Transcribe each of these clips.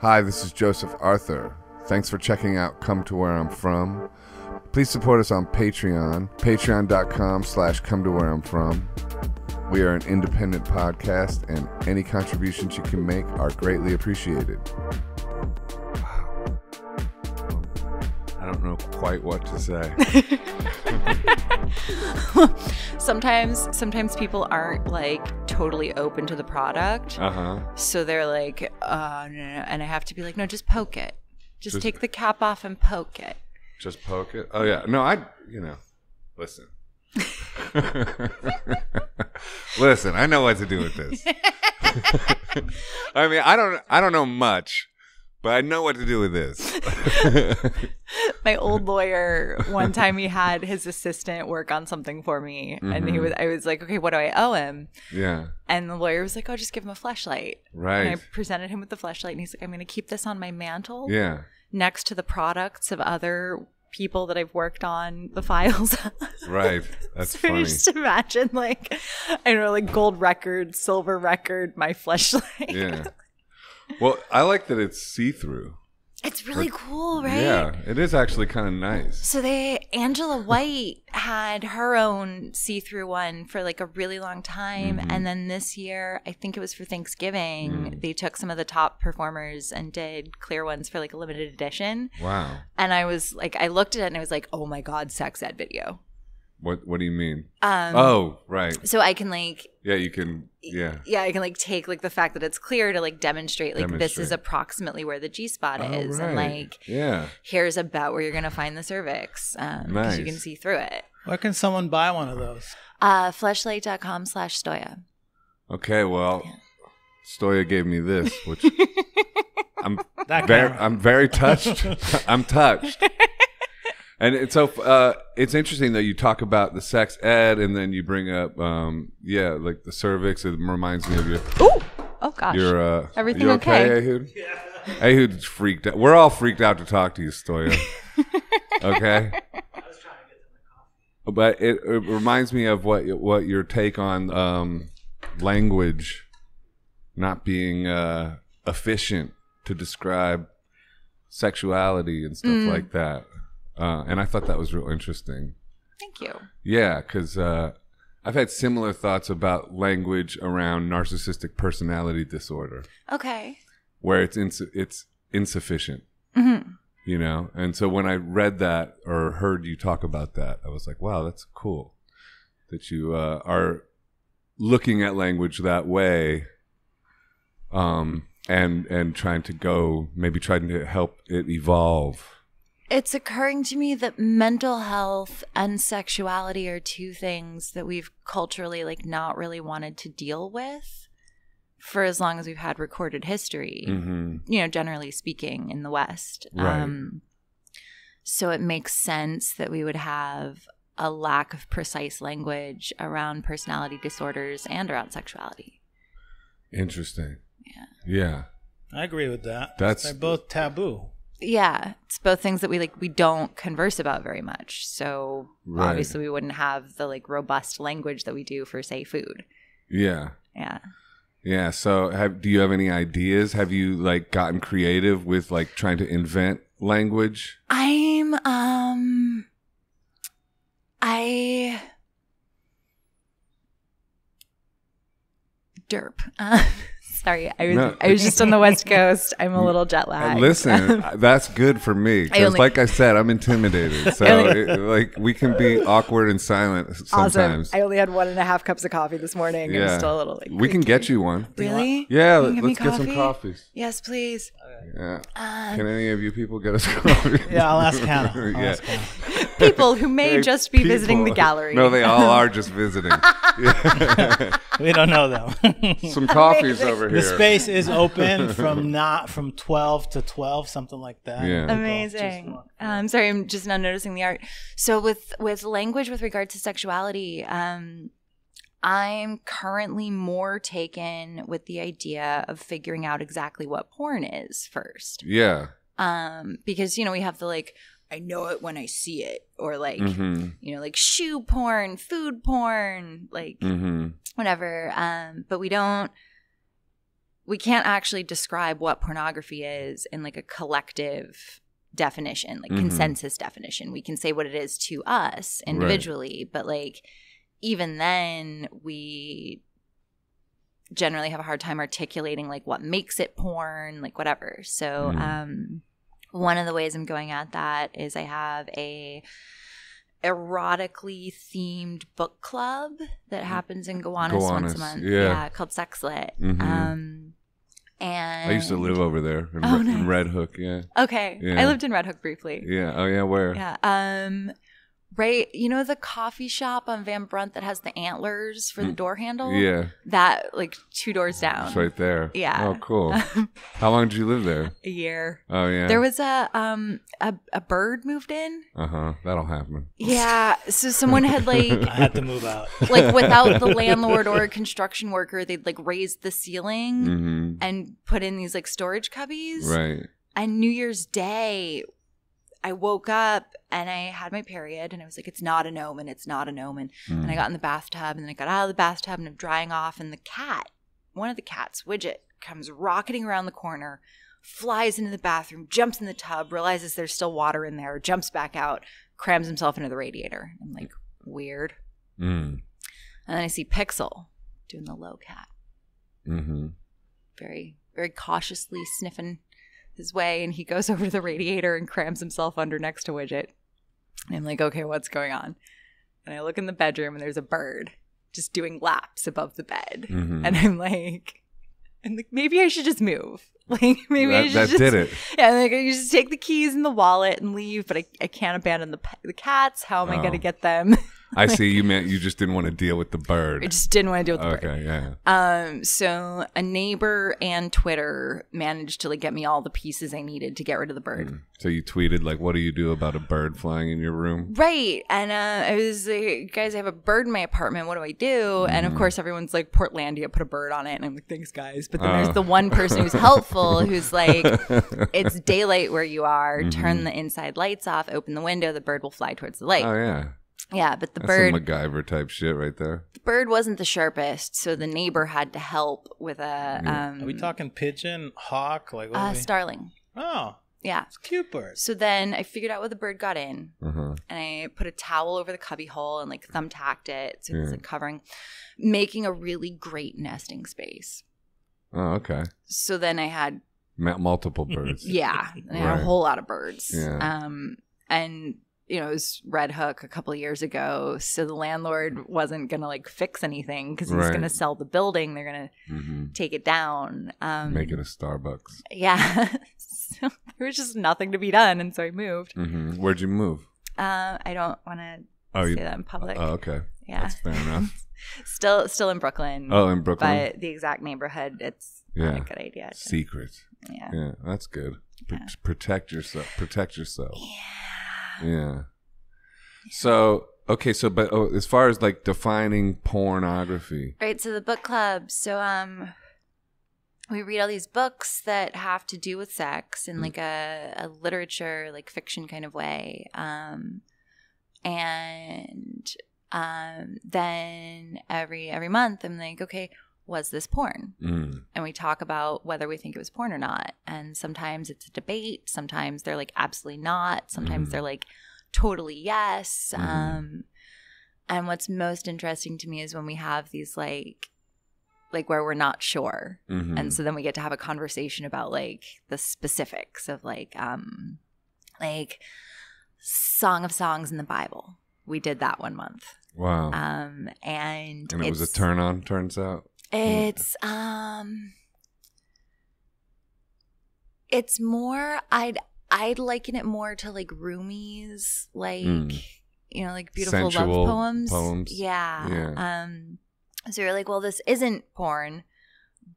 Hi, this is Joseph Arthur. Thanks for checking out Come to Where I'm From. Please support us on Patreon, patreon.com slash come to where I'm from. We are an independent podcast, and any contributions you can make are greatly appreciated. Wow. I don't know quite what to say. sometimes sometimes people aren't like totally open to the product. Uh huh. So they're like, no, no, no. and I have to be like, no, just poke it. Just, Just- take the cap off and poke it. Just poke it. Oh yeah. No, I. You know, listen. listen, I know what to do with this. I mean, I don't. I don't know much, but I know what to do with this. My old lawyer, one time he had his assistant work on something for me, and Mm-hmm. he was. I was like, okay, what do I owe him? yeah. And the lawyer was like, oh, just give him a Fleshlight. Right. And. I presented him with the Fleshlight, and he's like, I'm going to keep this on my mantle Yeah. next to the products of other people that I've worked on the files. Right. That's so funny. just imagine like I don't know, like gold record, silver record, my Fleshlight. Yeah. Well, I like that it's see through. It's really cool, right? Yeah, it is actually kind of nice. So they Angela White had her own see-through one for like a really long time Mm-hmm. and then this year, I think it was for Thanksgiving, Mm. they took some of the top performers and did clear ones for like a limited edition. Wow. And I was like I looked at it and I was like, "Oh my god, sex ed video." What What do you mean? Um oh, right. so I can like Yeah, you can. Yeah. yeah, I can like take like the fact that it's clear to like demonstrate like this is approximately where the G spot Oh, is, and like Yeah. here's about where you're gonna find the cervix because you can see through it. Where can someone buy one of those? Uh, fleshlight.com slash stoya. Okay. Well, Stoya gave me this, which I'm That very. I'm very touched. I'm touched. And it's so uh, it's interesting that you talk about the sex ed, and then you bring up, um, yeah, like the cervix. It reminds me of your Ooh! Oh gosh. your. Uh, Everything you okay, okay? Ehud? Ehud's freaked out. We're all freaked out to talk to you, Stoya. okay. But it, it reminds me of what what your take on um, language not being uh, efficient to describe sexuality and stuff Mm. like that. Uh, and I thought that was real interesting. Thank you. Yeah, because uh, I've had similar thoughts about language around narcissistic personality disorder, Okay. where it's ins- it's insufficient, hmm you know. And so when I read that or heard you talk about that, I was like, wow, that's cool that you uh, are looking at language that way, um, and and trying to go maybe trying to help it evolve. It's occurring to me that mental health and sexuality are two things that we've culturally like not really wanted to deal with for as long as we've had recorded history. hmm you know, generally speaking, in the West. Right. Um, so it makes sense that we would have a lack of precise language around personality disorders and around sexuality. Interesting. Yeah. Yeah. I agree with that. That's- They're both taboo. Yeah, it's both things that we like we don't converse about very much. So Right. obviously we wouldn't have the like robust language that we do for say food. Yeah. Yeah. Yeah. So, have do you have any ideas? Have you like gotten creative with like trying to invent language? I'm um I derp. Sorry, I was No. I was just on the West Coast. I'm a little jet lagged. Listen, that's good for me because, only- like I said, I'm intimidated. So, only- it, like, we can be awkward and silent sometimes. awesome. sometimes. I only had one and a half cups of coffee this morning. yeah, I'm still a little like we can get you one. really. Yeah, Can let's get me get some coffee? coffees. Yes, please. Yeah. Uh, Can any of you people get us coffee? Yeah, I'll ask Hannah. I'll Yeah. ask Hannah. People who may Hey, just be visiting the gallery. No, they all are just visiting. We don't know though. Some coffees over here. the space is open from not from twelve to twelve, something like that. Yeah. Amazing. just walk- Um, sorry, I'm just now noticing the art. So with with language with regard to sexuality, um, I'm currently more taken with the idea of figuring out exactly what porn is first. Yeah. Um, because you know we have the like I know it when I see it, or like Mm-hmm. you know like shoe porn, food porn, like Mm-hmm. whatever. Um, but we don't we can't actually describe what pornography is in like a collective definition, like Mhm. consensus definition. We can say what it is to us individually, but like even then we generally have a hard time articulating like what makes it porn, like whatever. So Mhm. um one of the ways I'm going at that is I have a erotically themed book club that happens in Gowanus, once a month. yeah. called Sex Lit. Mhm. Um and I used to live over there in, Oh, Re- in. Red Hook. Yeah, Okay. Yeah. I lived in Red Hook briefly. yeah. Oh yeah, where? Yeah. Um right you know the coffee shop on Van Brunt that has the antlers for the Mm. door handle? Yeah, That like two doors down. it's right there. Yeah. Oh, cool. How long did you live there? a year. Oh yeah. There was a um a, a bird moved in. Uh huh. That'll happen. Yeah. So someone had like I had to move out. like without the landlord or a construction worker, they'd like raised the ceiling Mm-hmm. and put in these like storage cubbies. Right. And New Year's Day, I woke up and I had my period and I was like, it's not an omen, it's not an omen. Mm. And I got in the bathtub and then I got out of the bathtub and I'm drying off and the cat, one of the cats, Widget, comes rocketing around the corner, flies into the bathroom, jumps in the tub, realizes there's still water in there, jumps back out, crams himself into the radiator. I'm like, weird. Mm. And then I see Pixel doing the low cat, Mm-hmm. very, very cautiously sniffing his way. And he goes over to the radiator and crams himself under next to Widget. And I'm like, okay, what's going on? And I look in the bedroom and there's a bird just doing laps above the bed. Mm-hmm. And I'm like, and like, maybe I should just move. Like maybe I that, should that just did it. Yeah, like you just take the keys and the wallet and leave, but I, I can't abandon the the cats. How am I Oh. going to get them? I see. You meant you just didn't want to deal with the bird. I just didn't want to deal with the bird. Okay. Yeah. Um, so a neighbor and Twitter managed to like get me all the pieces I needed to get rid of the bird. Mm. So you tweeted like, "What do you do about a bird flying in your room?" Right. And uh, I was like, guys, I have a bird in my apartment. What do I do? And of Mhm. course, everyone's like, Portlandia, put a bird on it. And I'm like, thanks, guys. But then Oh. there's the one person who's helpful who's like, it's daylight where you are. Turn Mhm. the inside lights off, open the window, the bird will fly towards the light. oh yeah. Yeah, but the That's bird some MacGyver type shit right there. the bird wasn't the sharpest, so the neighbor had to help with a Yeah. um Are we talking pigeon, hawk? Like what? uh, we- starling. oh, Yeah. it's a cute bird. So then I figured out where the bird got in. Uh-huh. and I put a towel over the cubby hole and like thumbtacked it so it was like covering, making a really great nesting space. Oh, okay. So then I had Ma- multiple birds. yeah, I had Right. a whole lot of birds. Yeah. Um, and you know it was Red Hook a couple of years ago, so the landlord wasn't gonna like fix anything because he's Right. gonna sell the building. They're gonna hmm take it down. Um, Make it a Starbucks. yeah. so there was just nothing to be done, and so I moved. hmm Where'd you move? Uh, I don't want to Oh, say you. that in public. Oh, okay. yeah. That's fair enough. still still in Brooklyn. Oh, in Brooklyn. but the exact neighborhood, it's not Yeah. a good idea. to- Secret. yeah. Yeah, that's good. Yeah. Protect yourself. Protect yourself. Yeah. Yeah. So okay, so but oh, as far as like defining pornography, Right. So the book club. So um, we read all these books that have to do with sex in Mm. like a, a literature, like fiction kind of way. Um, and um, then every every month, I'm like, okay, was this porn? mm, and we talk about whether we think it was porn or not. And sometimes it's a debate. Sometimes they're like absolutely not. Sometimes Mhm. they're like totally yes. Mhm. Um, and what's most interesting to me is when we have these like like where we're not sure. mhm. And so then we get to have a conversation about like the specifics of like um like Song of Songs in the Bible. We did that one month. wow, Um and and it was a turn on. Turns out. It's um it's more I'd I'd liken it more to like Rumi's, like Mm. you know, like beautiful Sensual love poems. poems. Yeah. Yeah. Um so you're like, well, this isn't porn,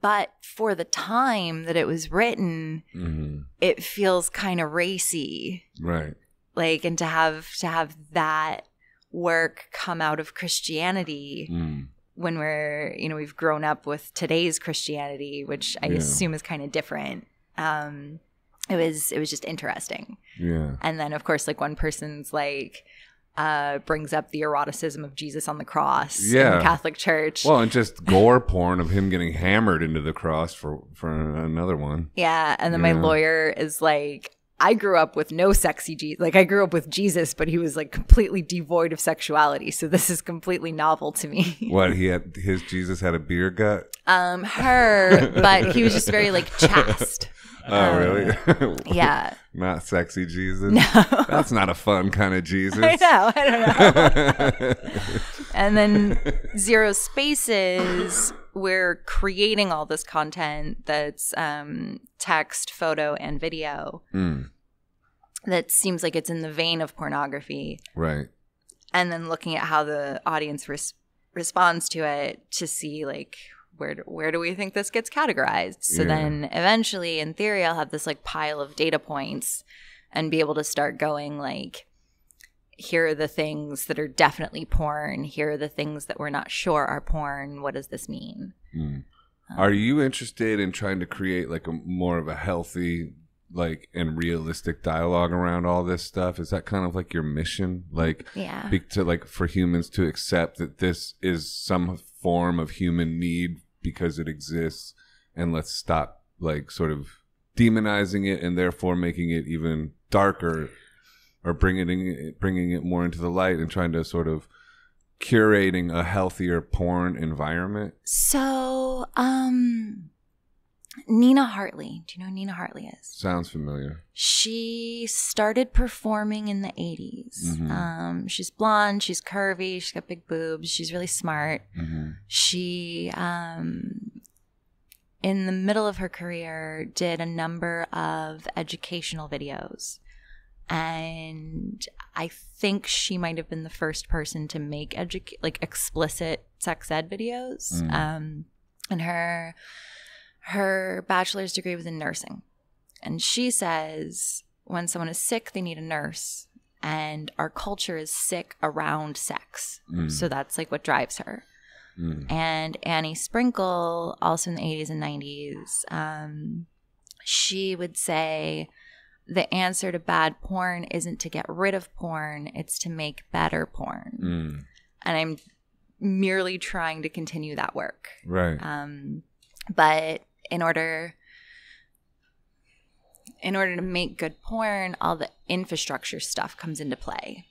but for the time that it was written, hmm it feels kind of racy. Right. Like and to have to have that work come out of Christianity Mm. When we're you know we've grown up with today's christianity which i Yeah. assume is kind of different um it was it was just interesting Yeah. and then of course like one person's like uh, brings up the eroticism of Jesus on the cross in Yeah. the Catholic Church. Well, and just gore porn of him getting hammered into the cross for for another one. yeah, and then Yeah. my lawyer is like, I grew up with no sexy Jesus. Like I grew up with Jesus, but he was like completely devoid of sexuality. So this is completely novel to me. What he had his Jesus had a beer gut. um, her, but he was just very like chaste. Oh, really? Yeah. not sexy Jesus. No. That's not a fun kind of Jesus. I know. I don't know. and then zero spaces we're creating all this content that's um, text photo and video Mm, that seems like it's in the vein of pornography right. and then looking at how the audience res- responds to it to see like where do, where do we think this gets categorized so Yeah. then eventually in theory i'll have this like pile of data points and be able to start going like here are the things that are definitely porn here are the things that we're not sure are porn what does this mean Mm. Are you interested in trying to create like a more of a healthy, like and realistic dialogue around all this stuff? Is that kind of like your mission? Like yeah to like for humans to accept that this is some form of human need because it exists, and let's stop like sort of demonizing it and therefore making it even darker, or bringing it bringing it more into the light and trying to sort of curating a healthier porn environment. so um nina hartley do you know who nina hartley is Sounds familiar. She started performing in the 80s. Mhm. Um, she's blonde, she's curvy, she's got big boobs, she's really smart. Mm-hmm. She, um, in the middle of her career, did a number of educational videos. And I think she might have been the first person to make educa- like explicit sex ed videos. Mm. Um, and her her bachelor's degree was in nursing. And she says when someone is sick, they need a nurse. And our culture is sick around sex. Mm. So that's like what drives her. Mm. And Annie Sprinkle, also in the 80s and 90s, um, she would say the answer to bad porn isn't to get rid of porn, it's to make better porn. Mm. And I'm merely trying to continue that work. Right. Um, but in order in order to make good porn, all the infrastructure stuff comes into play.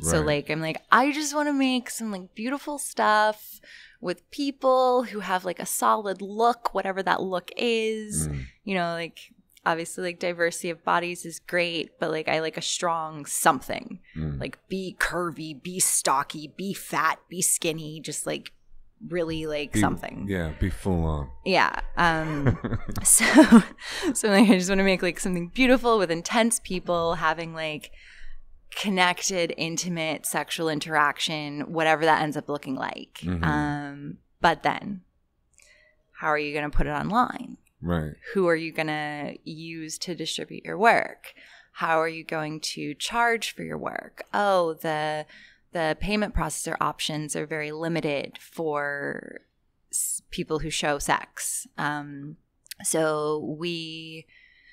Right. So like I'm like I just want to make some like beautiful stuff with people who have like a solid look, whatever that look is. Mm. You know, like obviously like diversity of bodies is great, but like I like a strong something. Mm. Like be curvy, be stocky, be fat, be skinny, just like really like Be- something. Yeah, be full on. Yeah. Um so so like I just want to make like something beautiful with intense people having like connected, intimate sexual interaction, whatever that ends up looking like. Mhm. Um but then how are you going to put it online? Right. Who are you going to use to distribute your work? How are you going to charge for your work? Oh, the the payment processor options are very limited for s- people who show sex. Um, so we,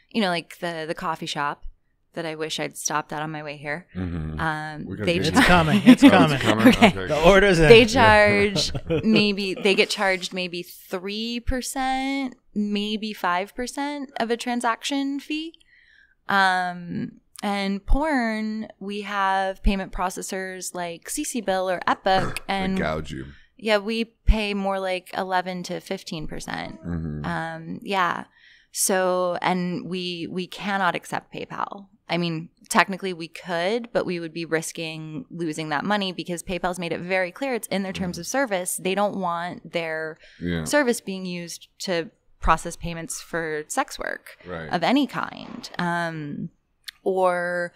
you know, like the the coffee shop that I wish I'd stopped at on my way here. Mm-hmm. Um, they get It's coming. It's Oh, coming. Okay. The order's in. they charge maybe they get charged maybe 3% maybe 5% of a transaction fee um and porn we have payment processors like CCBill or Epoch They and gouge you. yeah we pay more like 11 to 15% Mm-hmm. um yeah so and we we cannot accept paypal i mean technically we could but we would be risking losing that money because paypal's made it very clear it's in their terms of service they don't want their yeah. service being used to process payments for sex work right. of any kind um or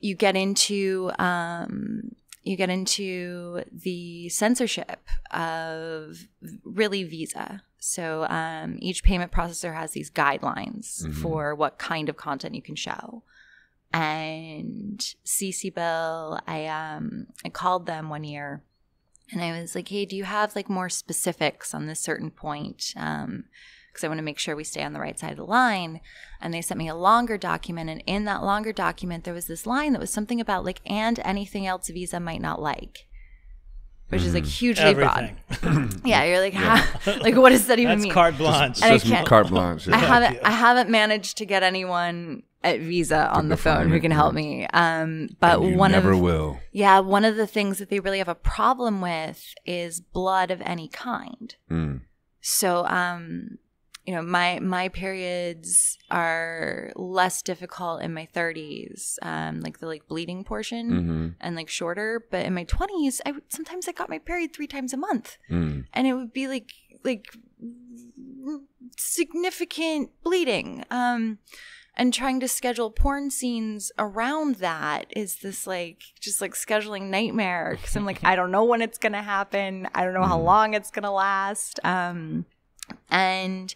you get into um you get into the censorship of really visa so um, each payment processor has these guidelines Mhm. for what kind of content you can show and CCBill i um i called them one year and i was like hey do you have like more specifics on this certain point um because I want to make sure we stay on the right side of the line. And they sent me a longer document. And in that longer document, there was this line that was something about like, and anything else Visa might not like, which is like hugely broad. Yeah, you're like, how, like, what does that even That's mean? carte blanche. And I Just can't- carte blanche. I haven't. I haven't managed to get anyone at Visa on the define phone who can help me. Um, but one never of will. yeah, one of the things that they really have a problem with is blood of any kind. Mm. So, um, you know, my my periods are less difficult in my 30s, um, like the like bleeding portion, hmm and like shorter. But in my 20s, I would, sometimes I got my period three times a month, Mm. and it would be like like significant bleeding. Um, and trying to schedule porn scenes around that is this like just like scheduling nightmare because I'm like I don't know when it's gonna happen. I don't know how long it's gonna last. Um, and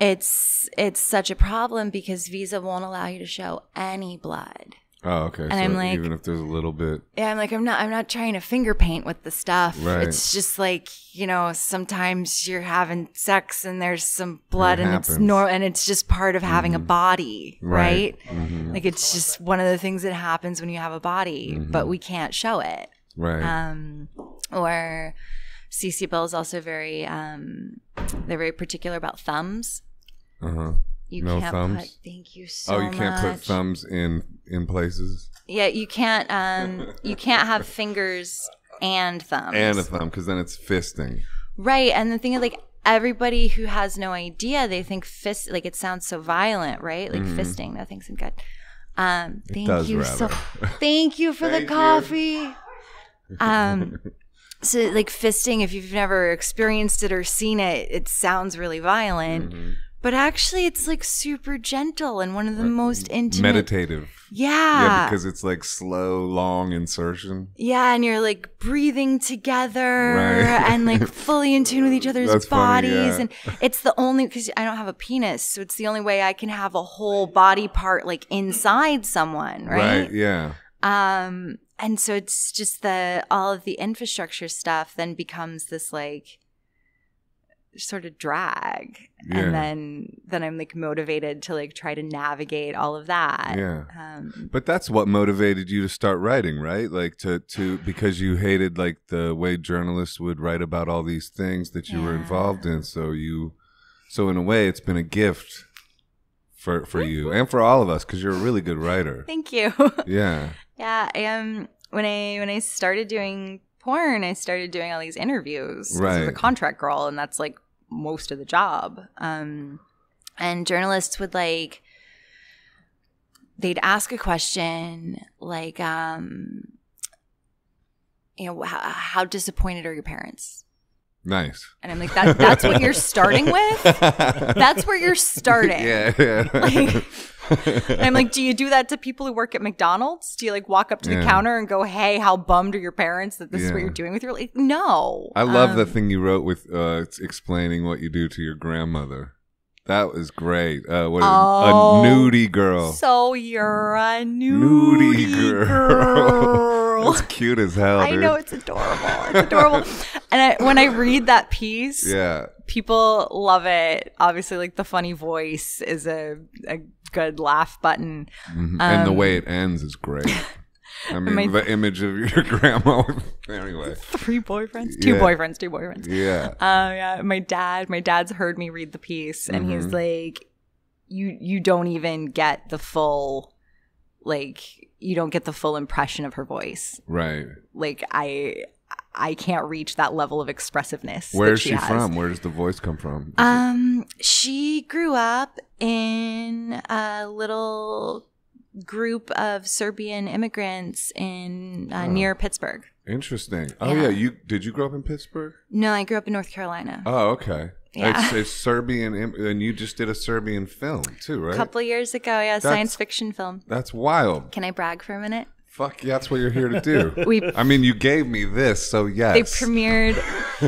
it's it's such a problem because Visa won't allow you to show any blood. Oh, okay. so I'm like- even if there's a little bit, Yeah, I'm like I'm not I'm not trying to finger paint with the stuff. Right. It's just like, you know, sometimes you're having sex and there's some blood It and it's happens. nor and it's just part of having a body, right? Mhm. Like it's just one of the things that happens when you have a body, but we can't show it. right. Um or CCBill is also very um they're very particular about thumbs. Uh huh. You No can't thumbs? put thank you so much. Oh, you can't put thumbs in in places Yeah, you can't um you can't have fingers and thumbs. and a thumb because then it's fisting. Right. And the thing is like everybody who has no idea, they think fist like it sounds so violent, right? Like fisting. No thanks and good. Um thank Mm-hmm. you so thank you for the Thank you. coffee. Um so like fisting, if you've never experienced it or seen it, it sounds really violent. Mm-hmm. But actually it's like super gentle and one of the most intimate Meditative. Yeah. Yeah, because it's like slow, long insertion. Yeah, and you're like breathing together Right. and like fully in tune with each other's That's funny, bodies. yeah. And it's the only because I don't have a penis, so it's the only way I can have a whole body part like inside someone, right? Yeah. Um, and so it's just the all of the infrastructure stuff then becomes this like sort of drag, Yeah. and then then I'm like motivated to like try to navigate all of that. Yeah. Um, But that's what motivated you to start writing, right? Like to to because you hated like the way journalists would write about all these things that you were involved in. So you so in a way it's been a gift for for you and for all of us because you're a really good writer. thank you. Yeah. Yeah, I um when I when I started doing porn, I started doing all these interviews. 'cause I was a contract girl, and that's like most of the job. Um, and journalists would like they'd ask a question like, um, you know, how, how disappointed are your parents? Nice. And I'm like, that that's what you're starting with. That's where you're starting. Yeah. yeah. Like- And I'm like, do you do that to people who work at McDonald's? Do you like walk up to the Yeah. counter and go, "Hey, how bummed are your parents that this is what you're doing with your like?" No, I love Um, the thing you wrote with uh, it's explaining what you do to your grandmother. That was great. Uh, what Oh, a nudie girl. So you're a Nudie nudie girl. girl. That's cute as hell. I dude. know it's adorable. It's adorable. and I, when I read that piece, Yeah. people love it. Obviously, like the funny voice is a a good laugh button. Mhm. and the Um, way it ends is great. I mean, my- the image of your grandma. anyway. Three boyfriends, two Yeah. boyfriends, two boyfriends. Yeah. Um, yeah, my dad, my dad's heard me read the piece, and he's Mhm. like, "You, you don't even get the full, like, you don't get the full impression of her voice. Right. Like, I, I can't reach that level of expressiveness. that Where's she, has. from? Where does the voice come from? Um, she grew up in a little group of Serbian immigrants in uh, Oh. near Pittsburgh. Interesting. Oh yeah. yeah. You did you grow up in Pittsburgh? No, I grew up in North Carolina. Oh okay. Yeah. It's, it's Serbian, and you just did a Serbian film too, right? A couple years ago, yeah, science fiction film. That's wild. Can I brag for a minute? Fuck, yeah, that's what you're here to do. We I mean, you gave me this, so yes. they premiered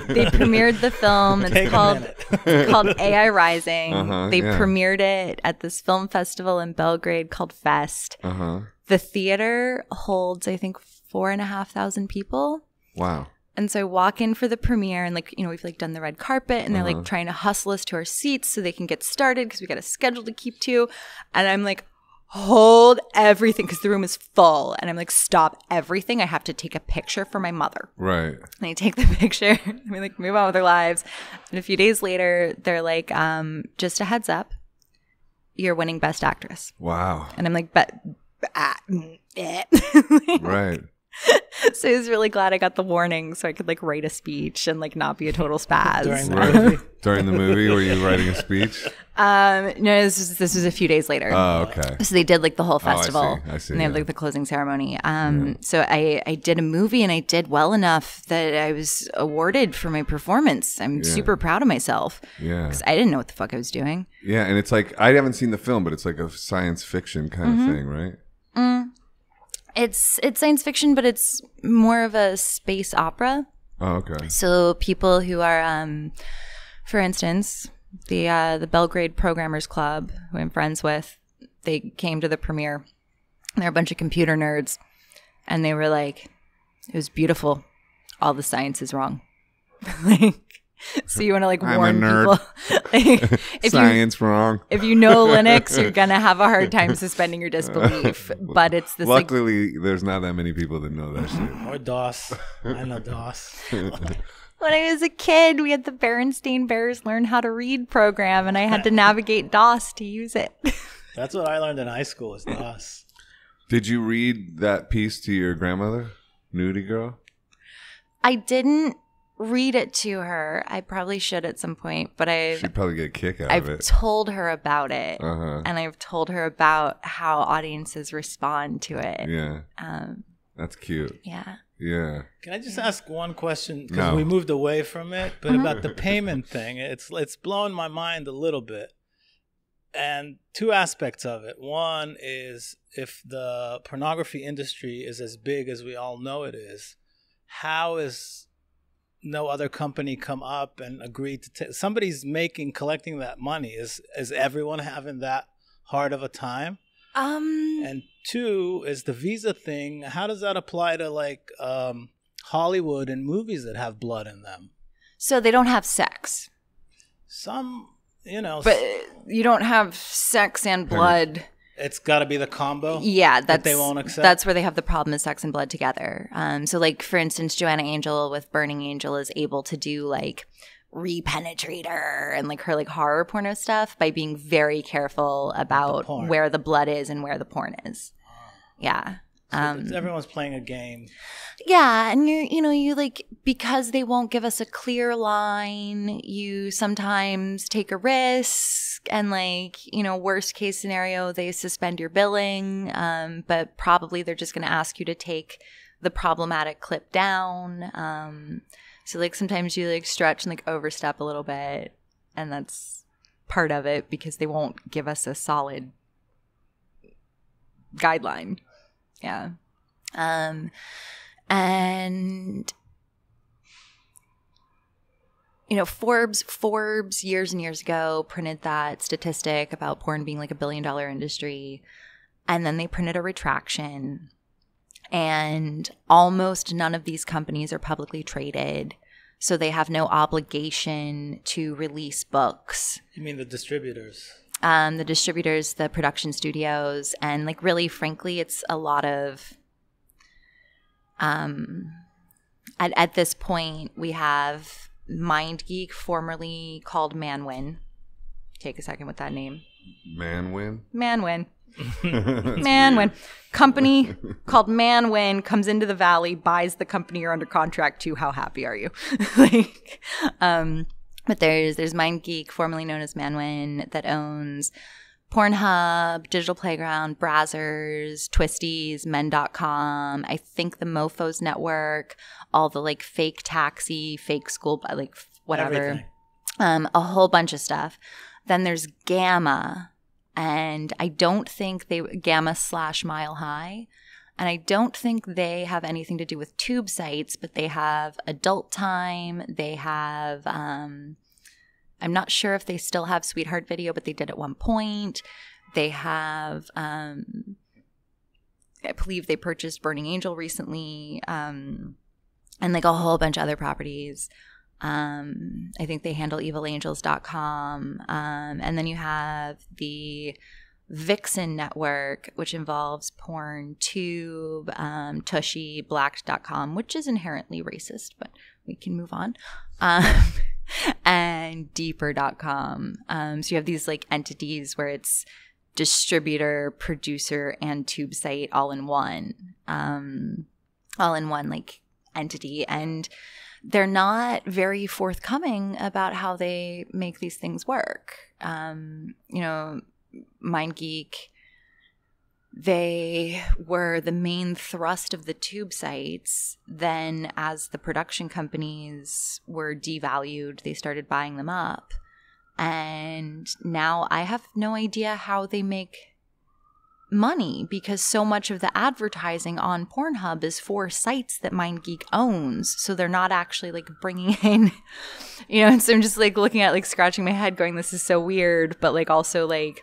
they premiered the film. It's Take called it's called AI Rising. Uh-huh, they yeah. premiered it at this film festival in Belgrade called Fest. Uh huh. The theater holds, I think, four and a half thousand people. Wow. And so I walk in for the premiere and like, you know, we've like done the red carpet and they're Uh-huh. like trying to hustle us to our seats so they can get started because we got a schedule to keep to. And I'm like, hold everything because the room is full. And I'm like, stop everything. I have to take a picture for my mother. Right. And I take the picture and we like move on with our lives. And a few days later, they're like, um, just a heads up, you're winning best actress. Wow. And I'm like, but ah, mm, eh." Right. so I was really glad I got the warning so I could like write a speech and like not be a total spaz. During the Right. movie. During the movie, were you writing a speech? um, no, this was, this was a few days later. Oh, okay. so they did like the whole I see. festival. I see, And they have yeah. like the closing ceremony. Um, so I, I did a movie and I did well enough that I was awarded for my performance. I'm super proud of myself Yeah. because I didn't know what the fuck I was doing. Yeah, and it's like I haven't seen the film, but it's like a science fiction kind Mm-hmm. of thing, right? It's it's science fiction, but it's more of a space opera. Oh, okay. So people who are, um, for instance, the uh, the Belgrade Programmers Club, who I'm friends with, they came to the premiere. They're a bunch of computer nerds, and they were like, "It was beautiful. All the science is wrong." like, so you want to like I'm a warn nerd. people Like, if you Science wrong. if you know Linux, you're gonna have a hard time suspending your disbelief. But it's this like Luckily, there's not that many people that know that shit. Or DOS. I know DOS. When I was a kid, we had the Berenstain Bears learn how to read program, and I had to navigate DOS to use it. That's what I learned in high school is DOS. Did you read that piece to your grandmother, Nudie Girl? I didn't read it to her. I probably should at some point, but I've She'd probably get a kick out I've of it. I've told her about it, Uh huh. and I've told her about how audiences respond to it. Yeah, Um, that's cute. yeah. Yeah. Can I just ask one question? Because No. we moved away from it, but about the payment thing, it's it's blowing my mind a little bit. And two aspects of it. One is if the pornography industry is as big as we all know it is, how is no other company come up and agreed to ta- somebody's making collecting that money is is everyone having that hard of a time Um, and two is the visa thing. How does that apply to like um, Hollywood and movies that have blood in them? so they don't have sex, Some, you know, but you don't have sex and blood. It's got to be the combo. Yeah, that's they won't accept? That's where they have the problem is sex and blood together. Um, so like for instance, Joanna Angel with Burning Angel is able to do like Re-Penetrator and like her like horror porno stuff by being very careful about porn. where the blood is and where the porn is. Yeah. So Um, everyone's playing a game. yeah, and you're you know you like because they won't give us a clear line. You sometimes take a risk, and like you know worst case scenario they suspend your billing. Um, but probably they're just going to ask you to take the problematic clip down. Um, so like sometimes you like stretch and like overstep a little bit, and that's part of it because they won't give us a solid guideline. Yeah. Um, and you know forbes forbes years and years ago printed that statistic about porn being like a billion dollar industry and then they printed a retraction and almost none of these companies are publicly traded so they have no obligation to release books You mean the distributors? um, the distributors, the production studios, and like really, frankly, it's a lot of. Um, at at this point, we have MindGeek, formerly called Manwin. Take a second with that name, Man win. Manwin. Manwin company called Manwin comes into the valley, buys the company you're under contract to. How happy are you? like, um, but there's there's MindGeek, formerly known as Manwin, that owns Pornhub, Digital Playground, Brazzers, Twistys, Men.com. I think the Mofos Network, all the like fake taxi, fake school, like whatever Everything. um, a whole bunch of stuff. Then there's Gamma, and I don't think they Gamma slash Mile High, and I don't think they have anything to do with tube sites, but they have Adult Time. They have. Um, I'm not sure if they still have Sweetheart Video, but they did at one point. They have. Um, I believe they purchased Burning Angel recently. Um, and like a whole bunch of other properties. Um, I think they handle evilangels.com. Um, and then you have the Vixen Network, which involves porn, Tube, um, Tushy, Blacked.com, which is inherently racist, but we can move on. Um, and Deeper.com. Um, so you have these like entities where it's distributor, producer, and tube site all in one, um, all in one like entity. And they're not very forthcoming about how they make these things work. Um, you know, MindGeek, they were the main thrust of the tube sites. Then, as the production companies were devalued, they started buying them up. And now I have no idea how they make money because so much of the advertising on Pornhub is for sites that MindGeek owns. So they're not actually like bringing in, you know, and so I'm just like looking at like scratching my head going, this is so weird. But like also like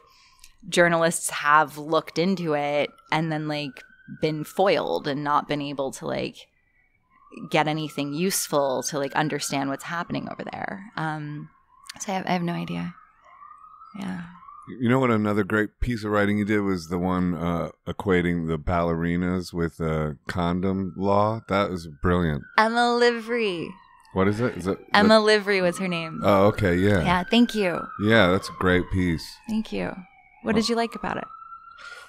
journalists have looked into it and then like been foiled and not been able to like get anything useful to like understand what's happening over there. Um, so I have, I have no idea. Yeah. You know what? Another great piece of writing you did was the one uh, equating the ballerinas with uh, condom law. That was brilliant. Emma Livery. What is it? Is it Emma Livery was her name. Oh, okay, yeah, yeah, thank you. yeah. That's a great piece. Thank you. What did you like about it?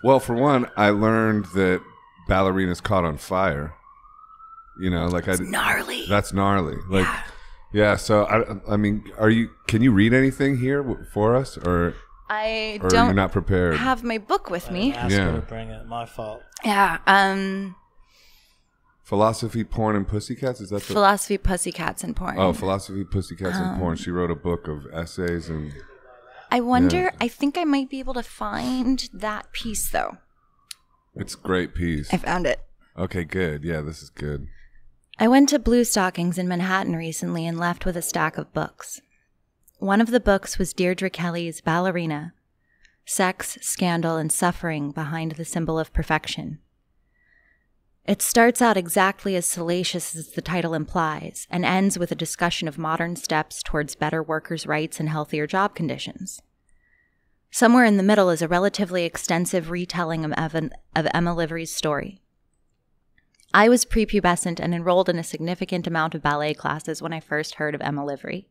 Well, for one, I learned that ballerinas caught on fire. You know, like I Gnarly. that's gnarly. Like, yeah. So I, I mean, are you? Can you read anything here for us, or I or are you don't not prepared? have my book with I me. didn't ask Yeah. her to bring it. My fault. Yeah. Um Philosophy, porn, and pussycats. Is that the? philosophy pussycats and porn. Oh, philosophy, pussycats, and Um, porn. She wrote a book of essays and. I wonder Yeah. I think I might be able to find that piece though. It's a great piece. I found it. Okay, good. Yeah, this is good. I went to Blue Stockings in Manhattan recently and left with a stack of books. One of the books was Deirdre Kelly's Ballerina Sex, Scandal, and Suffering Behind the Symbol of Perfection. It starts out exactly as salacious as the title implies and ends with a discussion of modern steps towards better workers' rights and healthier job conditions. Somewhere in the middle is a relatively extensive retelling of, Evan, of Emma Livery's story. I was prepubescent and enrolled in a significant amount of ballet classes when I first heard of Emma Livery.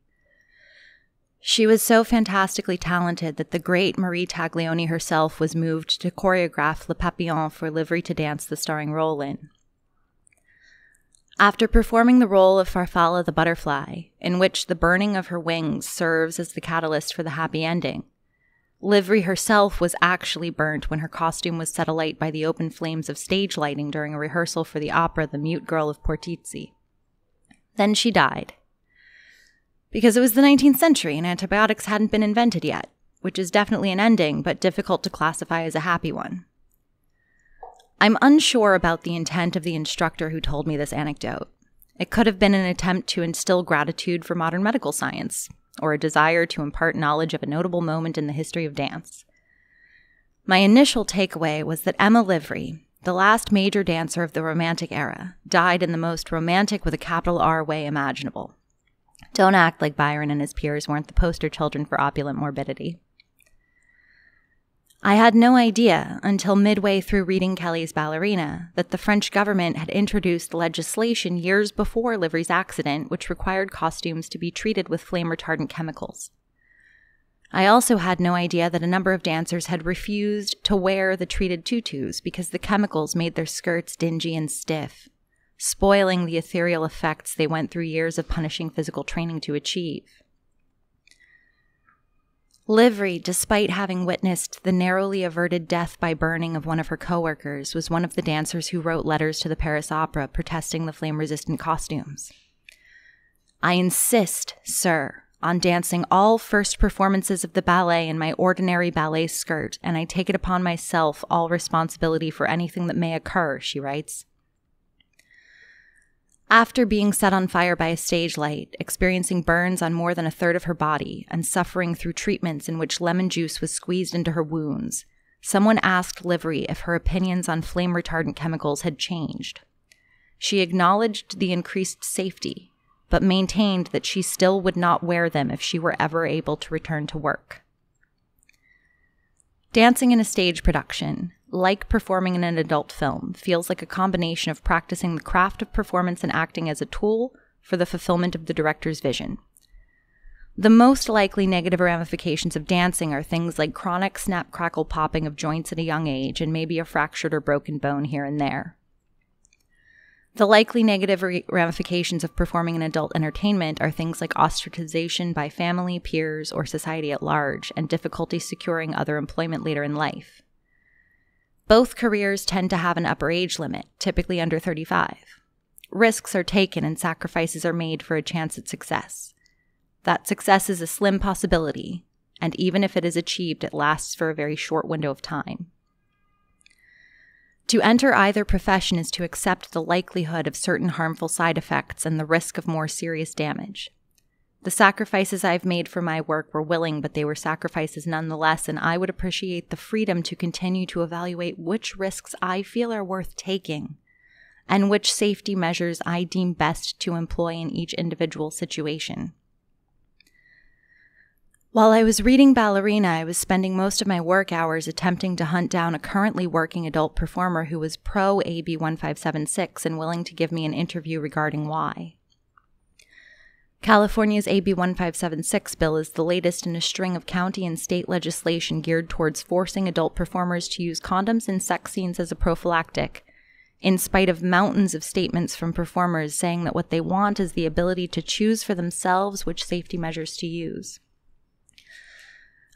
She was so fantastically talented that the great Marie Taglioni herself was moved to choreograph Le Papillon for Livery to dance the starring role in. After performing the role of Farfalla the butterfly, in which the burning of her wings serves as the catalyst for the happy ending, Livery herself was actually burnt when her costume was set alight by the open flames of stage lighting during a rehearsal for the opera The Mute Girl of Portici. Then she died. Because it was the 19th century and antibiotics hadn't been invented yet, which is definitely an ending, but difficult to classify as a happy one. I'm unsure about the intent of the instructor who told me this anecdote. It could have been an attempt to instill gratitude for modern medical science, or a desire to impart knowledge of a notable moment in the history of dance. My initial takeaway was that Emma Livery, the last major dancer of the Romantic era, died in the most romantic with a capital R way imaginable. Don't act like Byron and his peers weren't the poster children for opulent morbidity. I had no idea until midway through reading Kelly's Ballerina that the French government had introduced legislation years before Livery's accident which required costumes to be treated with flame retardant chemicals. I also had no idea that a number of dancers had refused to wear the treated tutus because the chemicals made their skirts dingy and stiff, spoiling the ethereal effects they went through years of punishing physical training to achieve. Livery, despite having witnessed the narrowly averted death by burning of one of her coworkers, was one of the dancers who wrote letters to the Paris Opera protesting the flame resistant costumes. I insist, sir, on dancing all first performances of the ballet in my ordinary ballet skirt, and I take it upon myself all responsibility for anything that may occur, she writes. After being set on fire by a stage light, experiencing burns on more than a third of her body, and suffering through treatments in which lemon juice was squeezed into her wounds, someone asked Livery if her opinions on flame retardant chemicals had changed. She acknowledged the increased safety, but maintained that she still would not wear them if she were ever able to return to work. Dancing in a stage production, like performing in an adult film, feels like a combination of practicing the craft of performance and acting as a tool for the fulfillment of the director's vision. The most likely negative ramifications of dancing are things like chronic snap crackle popping of joints at a young age and maybe a fractured or broken bone here and there. The likely negative ramifications of performing in adult entertainment are things like ostracization by family, peers, or society at large, and difficulty securing other employment later in life. Both careers tend to have an upper age limit, typically under 35. Risks are taken and sacrifices are made for a chance at success. That success is a slim possibility, and even if it is achieved, it lasts for a very short window of time. To enter either profession is to accept the likelihood of certain harmful side effects and the risk of more serious damage. The sacrifices I've made for my work were willing, but they were sacrifices nonetheless, and I would appreciate the freedom to continue to evaluate which risks I feel are worth taking and which safety measures I deem best to employ in each individual situation. While I was reading Ballerina, I was spending most of my work hours attempting to hunt down a currently working adult performer who was pro AB 1576 and willing to give me an interview regarding why. California's AB 1576 bill is the latest in a string of county and state legislation geared towards forcing adult performers to use condoms in sex scenes as a prophylactic, in spite of mountains of statements from performers saying that what they want is the ability to choose for themselves which safety measures to use.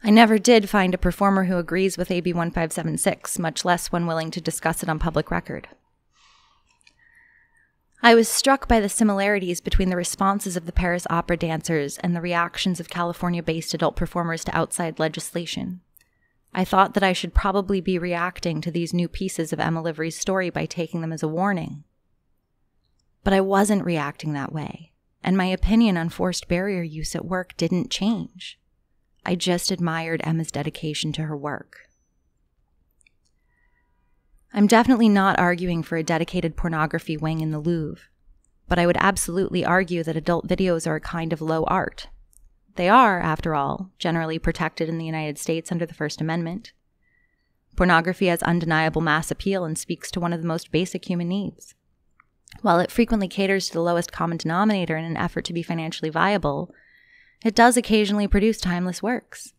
I never did find a performer who agrees with AB 1576, much less one willing to discuss it on public record. I was struck by the similarities between the responses of the Paris opera dancers and the reactions of California based adult performers to outside legislation. I thought that I should probably be reacting to these new pieces of Emma Livry's story by taking them as a warning. But I wasn't reacting that way, and my opinion on forced barrier use at work didn't change. I just admired Emma's dedication to her work. I'm definitely not arguing for a dedicated pornography wing in the Louvre, but I would absolutely argue that adult videos are a kind of low art. They are, after all, generally protected in the United States under the First Amendment. Pornography has undeniable mass appeal and speaks to one of the most basic human needs. While it frequently caters to the lowest common denominator in an effort to be financially viable, it does occasionally produce timeless works.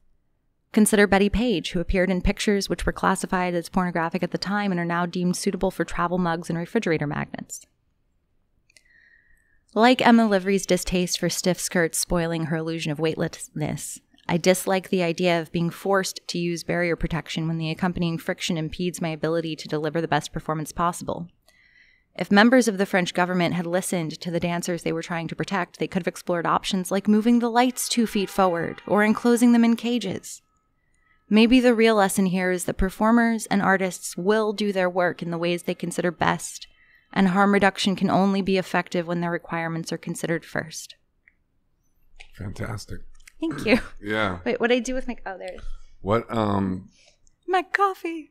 Consider Bettie Page, who appeared in pictures which were classified as pornographic at the time and are now deemed suitable for travel mugs and refrigerator magnets. Like Emma Livry's distaste for stiff skirts spoiling her illusion of weightlessness, I dislike the idea of being forced to use barrier protection when the accompanying friction impedes my ability to deliver the best performance possible. If members of the French government had listened to the dancers they were trying to protect, they could have explored options like moving the lights two feet forward or enclosing them in cages. Maybe the real lesson here is that performers and artists will do their work in the ways they consider best, and harm reduction can only be effective when their requirements are considered first. Fantastic. Thank you. Yeah. Wait, what I do with my oh there What um my coffee.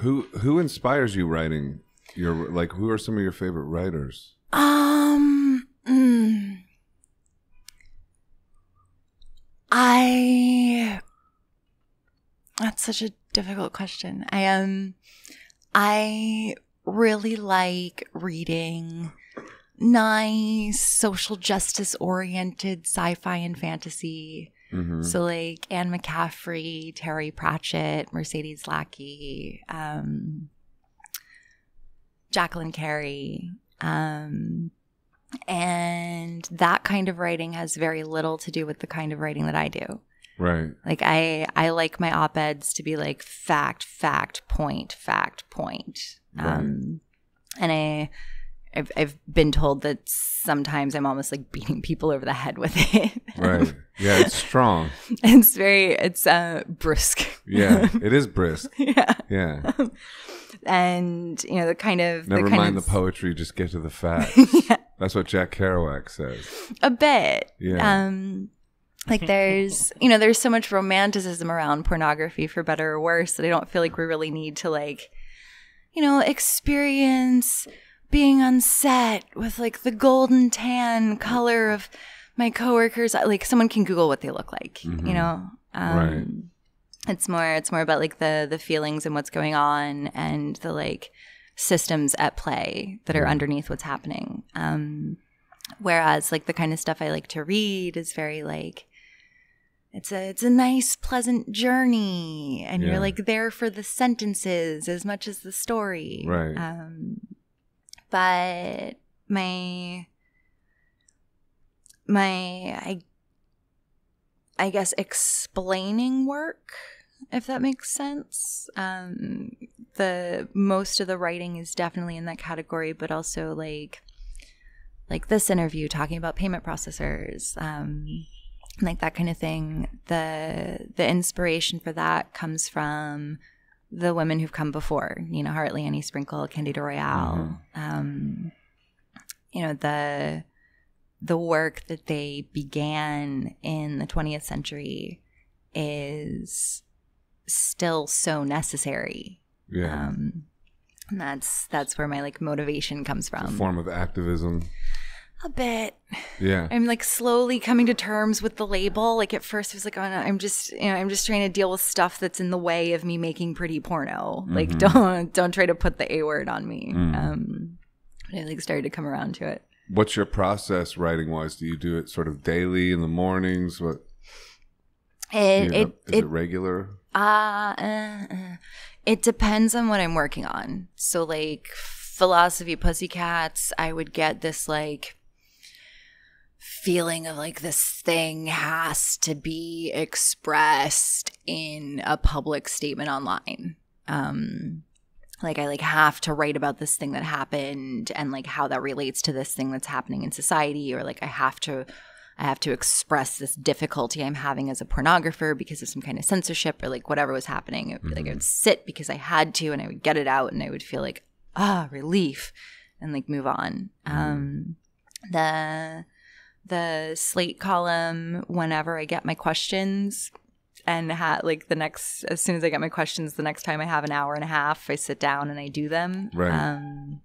who who inspires you writing your like who are some of your favorite writers? Um, mm, I. Such a difficult question. I um, I really like reading nice social justice oriented sci-fi and fantasy. Mhm. So like Anne McCaffrey, Terry Pratchett, Mercedes Lackey, um, Jacqueline Carey. Um, and that kind of writing has very little to do with the kind of writing that I do. Right. Like I, I like my op-eds to be like fact, fact, point, fact, point. Um, and I, I've, I've been told that sometimes I'm almost like beating people over the head with it. Right. Yeah, it's strong. it's very, it's uh, brisk. Yeah, it is brisk. yeah. Yeah. And you know the kind of Never the kind mind of, the poetry, just get to the facts. That's what Jack Kerouac says. a bit. Yeah. Um, like there's, you know, there's so much romanticism around pornography for better or worse that I don't feel like we really need to like, you know, experience being on set with like the golden tan color of my coworkers. Like someone can Google what they look like, Mhm. you know. Um, Right. It's more. It's more about like the the feelings and what's going on and the like systems at play that are Mhm. underneath what's happening. Um, whereas like the kind of stuff I like to read is very like it's a it's a nice pleasant journey and Yeah. you're like there for the sentences as much as the story Right. um but my my i i guess explaining work if that makes sense um the most of the writing is definitely in that category but also like like this interview talking about payment processors um like that kind of thing the the inspiration for that comes from the women who've come before nina hartley annie sprinkle candida royalle um you know the the work that they began in the 20th century is still so necessary Yeah. um and that's that's where my like motivation comes from form of activism. A bit Yeah. I'm like slowly coming to terms with the label. Like at first, it was like, oh, no, I'm just, you know, I'm just trying to deal with stuff that's in the way of me making pretty porno. Like, Mhm. don't, don't try to put the a word on me. Mm. Um, but I like started to come around to it. What's your process writing wise? Do you do it sort of daily in the mornings? What It, you know, it, is it, it, regular? uh, uh, uh, it depends on what I'm working on. So, like philosophy pussycats, I would get this like feeling of like this thing has to be expressed in a public statement online. Um like I like have to write about this thing that happened and like how that relates to this thing that's happening in society or like I have to I have to express this difficulty I'm having as a pornographer because of some kind of censorship or like whatever was happening. It would be like I would sit because I had to and I would get it out and I would feel like ah relief and like move on. Um the the slate column whenever I get my questions and ha- like the next as soon as I get my questions the next time I have an hour and a half I sit down and I do them. Right. Um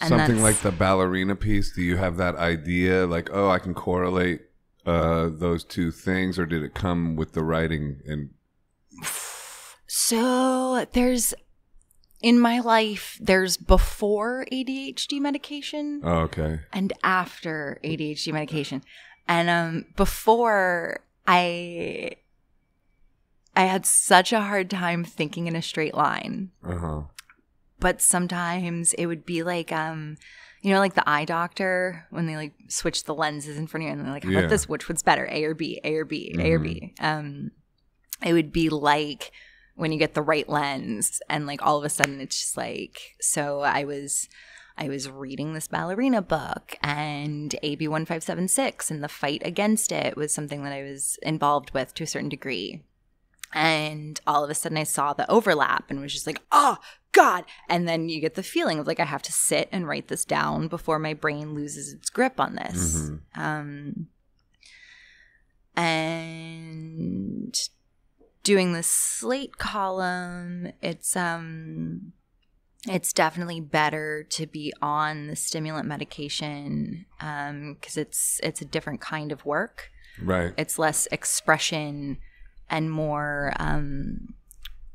and Something like the ballerina piece. Do you have that idea? Like, oh, I can correlate uh, those two things, or did it come with the writing? And So there's in my life there's before ADHD medication oh, okay, and after ADHD medication. And um before I I had such a hard time thinking in a straight line. uh huh, But sometimes it would be like um you know, like the eye doctor when they like switch the lenses in front of you and they're like, how Yeah. about this? Which one's better? A or B, A or B, A or B. Um it would be like when you get the right lens and like all of a sudden it's just like so I was I was reading this ballerina book and AB 1576 and the fight against it was something that I was involved with to a certain degree. And all of a sudden I saw the overlap and was just like, oh God. And then you get the feeling of like I have to sit and write this down before my brain loses its grip on this. Mhm. Um and doing the slate column, it's um it's definitely better to be on the stimulant medication um because it's it's a different kind of work right, it's less expression and more um,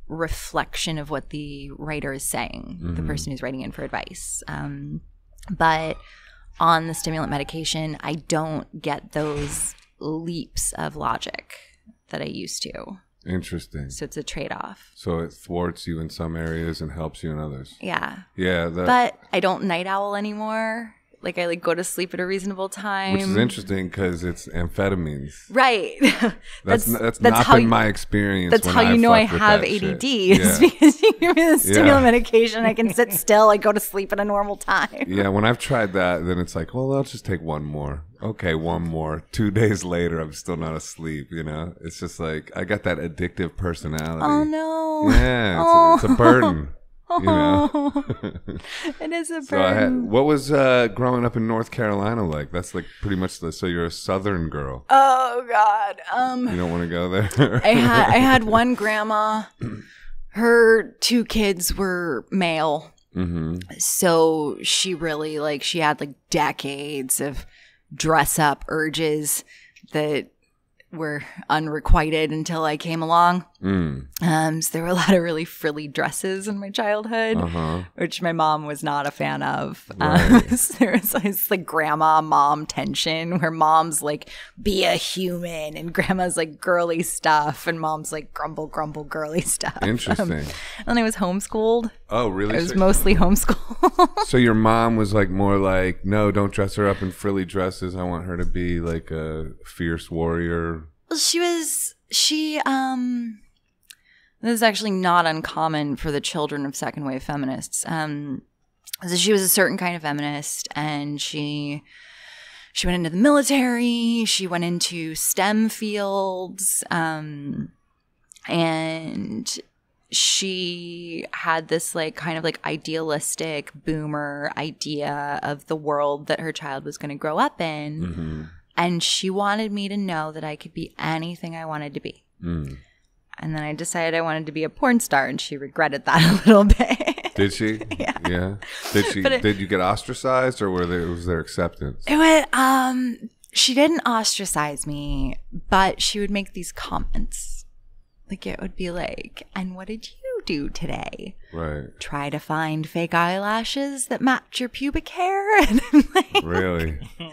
reflection of what the writer is saying, the Mhm. person who's writing in for advice. Um, but on the stimulant medication, I don't get those leaps of logic that I used to. Interesting. So it's a trade off. So it thwarts you in some areas and helps you in others. Yeah. Yeah, that, But I don't night owl anymore. Like I like go to sleep at a reasonable time. which is interesting because it's amphetamines. Right. That's n- that's, that's not how been you- my experience. That's how you know I have ADD is Yeah. because you give me the stimulant Yeah. medication. I can sit still. I go to sleep at a normal time. yeah, when I've tried that, then it's like, well, I'll just take one more. Okay, one more. Two days later, I'm still not asleep. You know, it's just like I got that addictive personality. Oh no. Yeah, it's, a, it's a burden. You know. it is a so I had, burden. what was uh, growing up in North Carolina like? That's like pretty much the. So you're a Southern girl. oh God. Um You don't want to go there. I had I had one grandma her two kids were male. Mm-hmm. So she really like she had like decades of dress up urges that were unrequited until I came along. Mm. Um, so there were a lot of really frilly dresses in my childhood, Uh-huh. which my mom was not a fan of. Right. Um, so there was this like grandma mom tension where mom's like, be a human, and grandma's like girly stuff, and mom's like grumble, grumble, girly stuff. Interesting. and I was homeschooled. oh, really? I was So- mostly homeschooled. So your mom was like more like, no, don't dress her up in frilly dresses. I want her to be like a fierce warrior. Well, she was she um this is actually not uncommon for the children of second wave feminists. Um so she was a certain kind of feminist and she she went into the military, she went into STEM fields, um and she had this like kind of like idealistic boomer idea of the world that her child was going to grow up in Mm-hmm. and she wanted me to know that I could be anything I wanted to be. Mm. And then I decided I wanted to be a porn star, and she regretted that a little bit. Did she? Yeah. Did she? It- did you get ostracized, or were there was there acceptance? it went, um, she didn't ostracize me, but she would make these comments. Like it would be like, and what did you do today? Right. Try to find fake eyelashes that match your pubic hair, and I'm like, Really.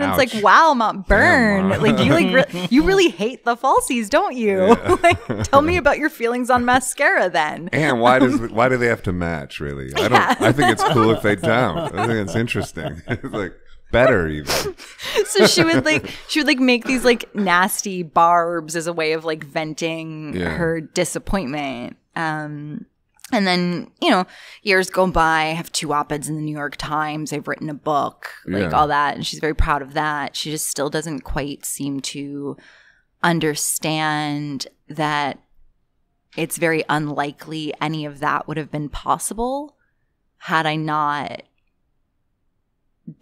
And it's like, wow, Mom, burn. Mom. like you like re- you really hate the falsies, don't you? like, tell me about your feelings on mascara then. And why does why do they have to match? Really, I don't. Yeah. I think it's cool if they don't. I think it's interesting. it's like better even. So she would like she would like make these like nasty barbs as a way of like venting Yeah. her disappointment. Um and then, you know, years go by. I have two op eds in the New York Times. I've written a book, like Yeah. all that. And she's very proud of that. She just still doesn't quite seem to understand that it's very unlikely any of that would have been possible had I not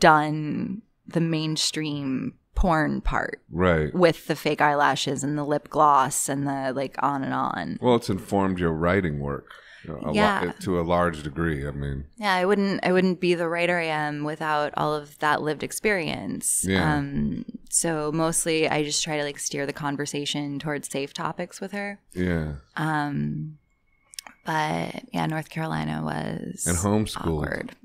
done the mainstream porn part Right. with the fake eyelashes and the lip gloss and the like on and on. Well, it's informed your writing work. a Yeah. lot, to a large degree. I mean, Yeah, I wouldn't I wouldn't be the writer I am without all of that lived experience. Yeah. Um so mostly I just try to like steer the conversation towards safe topics with her. yeah. Um but yeah, North Carolina was And homeschooled. awkward.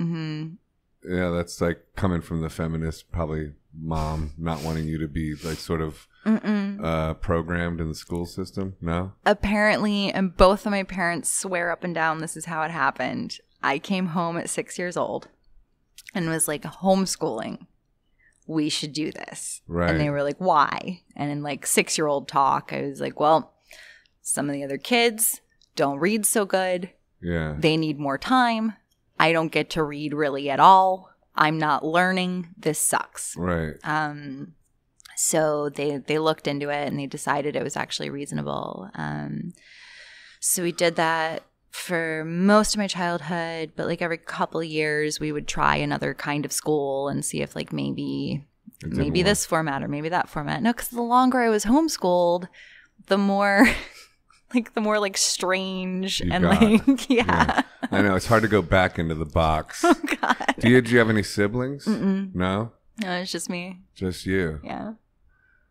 Mhm. Yeah, that's like coming from the feminist, probably mom not wanting you to be like sort of uh, programmed in the school system. No. apparently, and both of my parents swear up and down this is how it happened. I came home at six years old and was like, homeschooling. We should do this. Right. And they were like, why? And in like six year old talk, I was like, well, some of the other kids don't read so good. Yeah. They need more time. I don't get to read really at all. I'm not learning. This sucks. Right. Um, so they they looked into it and they decided it was actually reasonable. Um, so we did that for most of my childhood, but like every couple years, we would try another kind of school and see if like maybe maybe work. this format or maybe that format. No, because the longer I was homeschooled, the more like the more like strange You and like yeah. I know it's hard to go back into the box. Oh God. do you? Do you have any siblings? Mm-mm. No. No, it's just me. Just you. Yeah.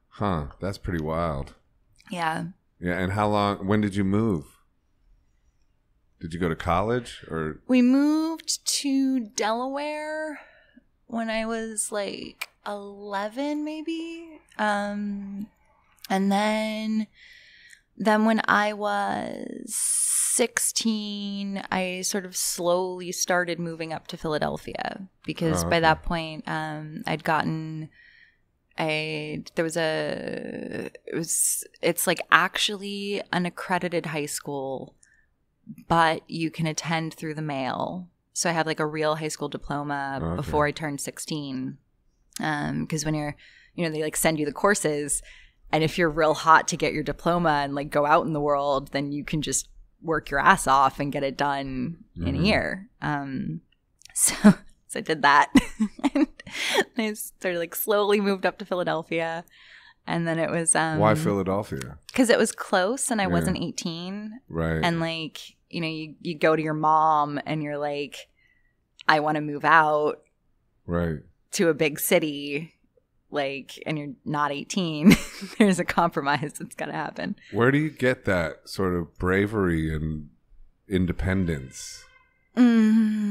Huh. That's pretty wild. Yeah. Yeah. And how long? When did you move? Did you go to college or? We moved to Delaware when I was like 11 maybe. Um and then then when I was 16, I sort of slowly started moving up to Philadelphia because Oh, by that point um I'd gotten I there was a it was it's like actually an accredited high school but you can attend through the mail. So I had like a real high school diploma Okay. before I turned 16. Um, because when you're, you know, they like send you the courses, and if you're real hot to get your diploma and like go out in the world, then you can just work your ass off and get it done in a Mhm. year. Um, so, so I did that. and I sort of like slowly moved up to Philadelphia. And then it was um Why Philadelphia? Because it was close and I Yeah. wasn't 18. Right. And like, you know, you, you go to your mom and you're like, I want to move out right. to a big city. Like, and you're not 18. There's a compromise that's got to happen. Where do you get that sort of bravery and independence? Mm.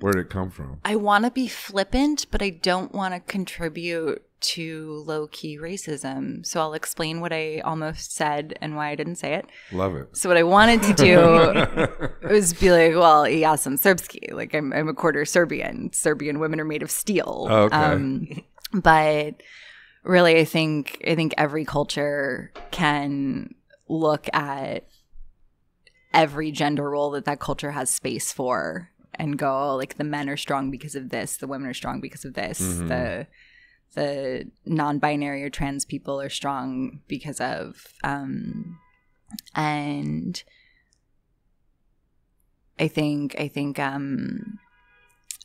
Where did it come from? I want to be flippant, but I don't want to contribute to low key racism. So I'll explain what I almost said and why I didn't say it. Love it. So what I wanted to do was be like, well, yeah, some Serbsky. Like I'm, I'm a quarter Serbian. Serbian women are made of steel. Oh, okay. Um, but really, I think I think every culture can look at every gender role that that culture has space for and go oh, like the men are strong because of this the women are strong because of this Mhm. the the non-binary or trans people are strong because of um and i think i think um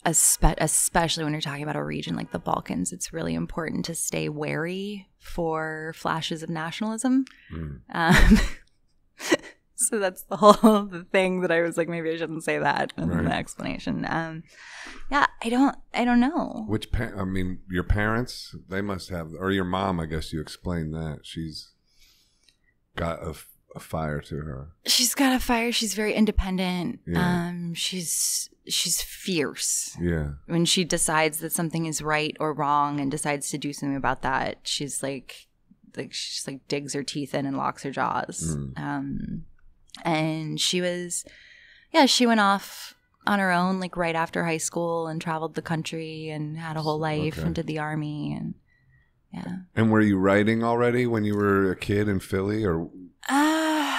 espe- especially when you're talking about a region like the balkans it's really important to stay wary for flashes of nationalism Mm. um, so that's the whole the thing that I was like, maybe I shouldn't say that in Right. the explanation. Um, yeah, I don't, I don't know. Which pa- I mean, your parents they must have, or your mom. I guess you explained that she's got a, f- a fire to her. She's got a fire. She's very independent. Yeah. Um, she's she's fierce. Yeah. When she decides that something is right or wrong and decides to do something about that, she's like, like she's like digs her teeth in and locks her jaws. Mm. Um, and she was, yeah, she went off on her own like right after high school and traveled the country and had a whole life Okay. and did the army and yeah. And were you writing already when you were a kid in Philly, or? Uh,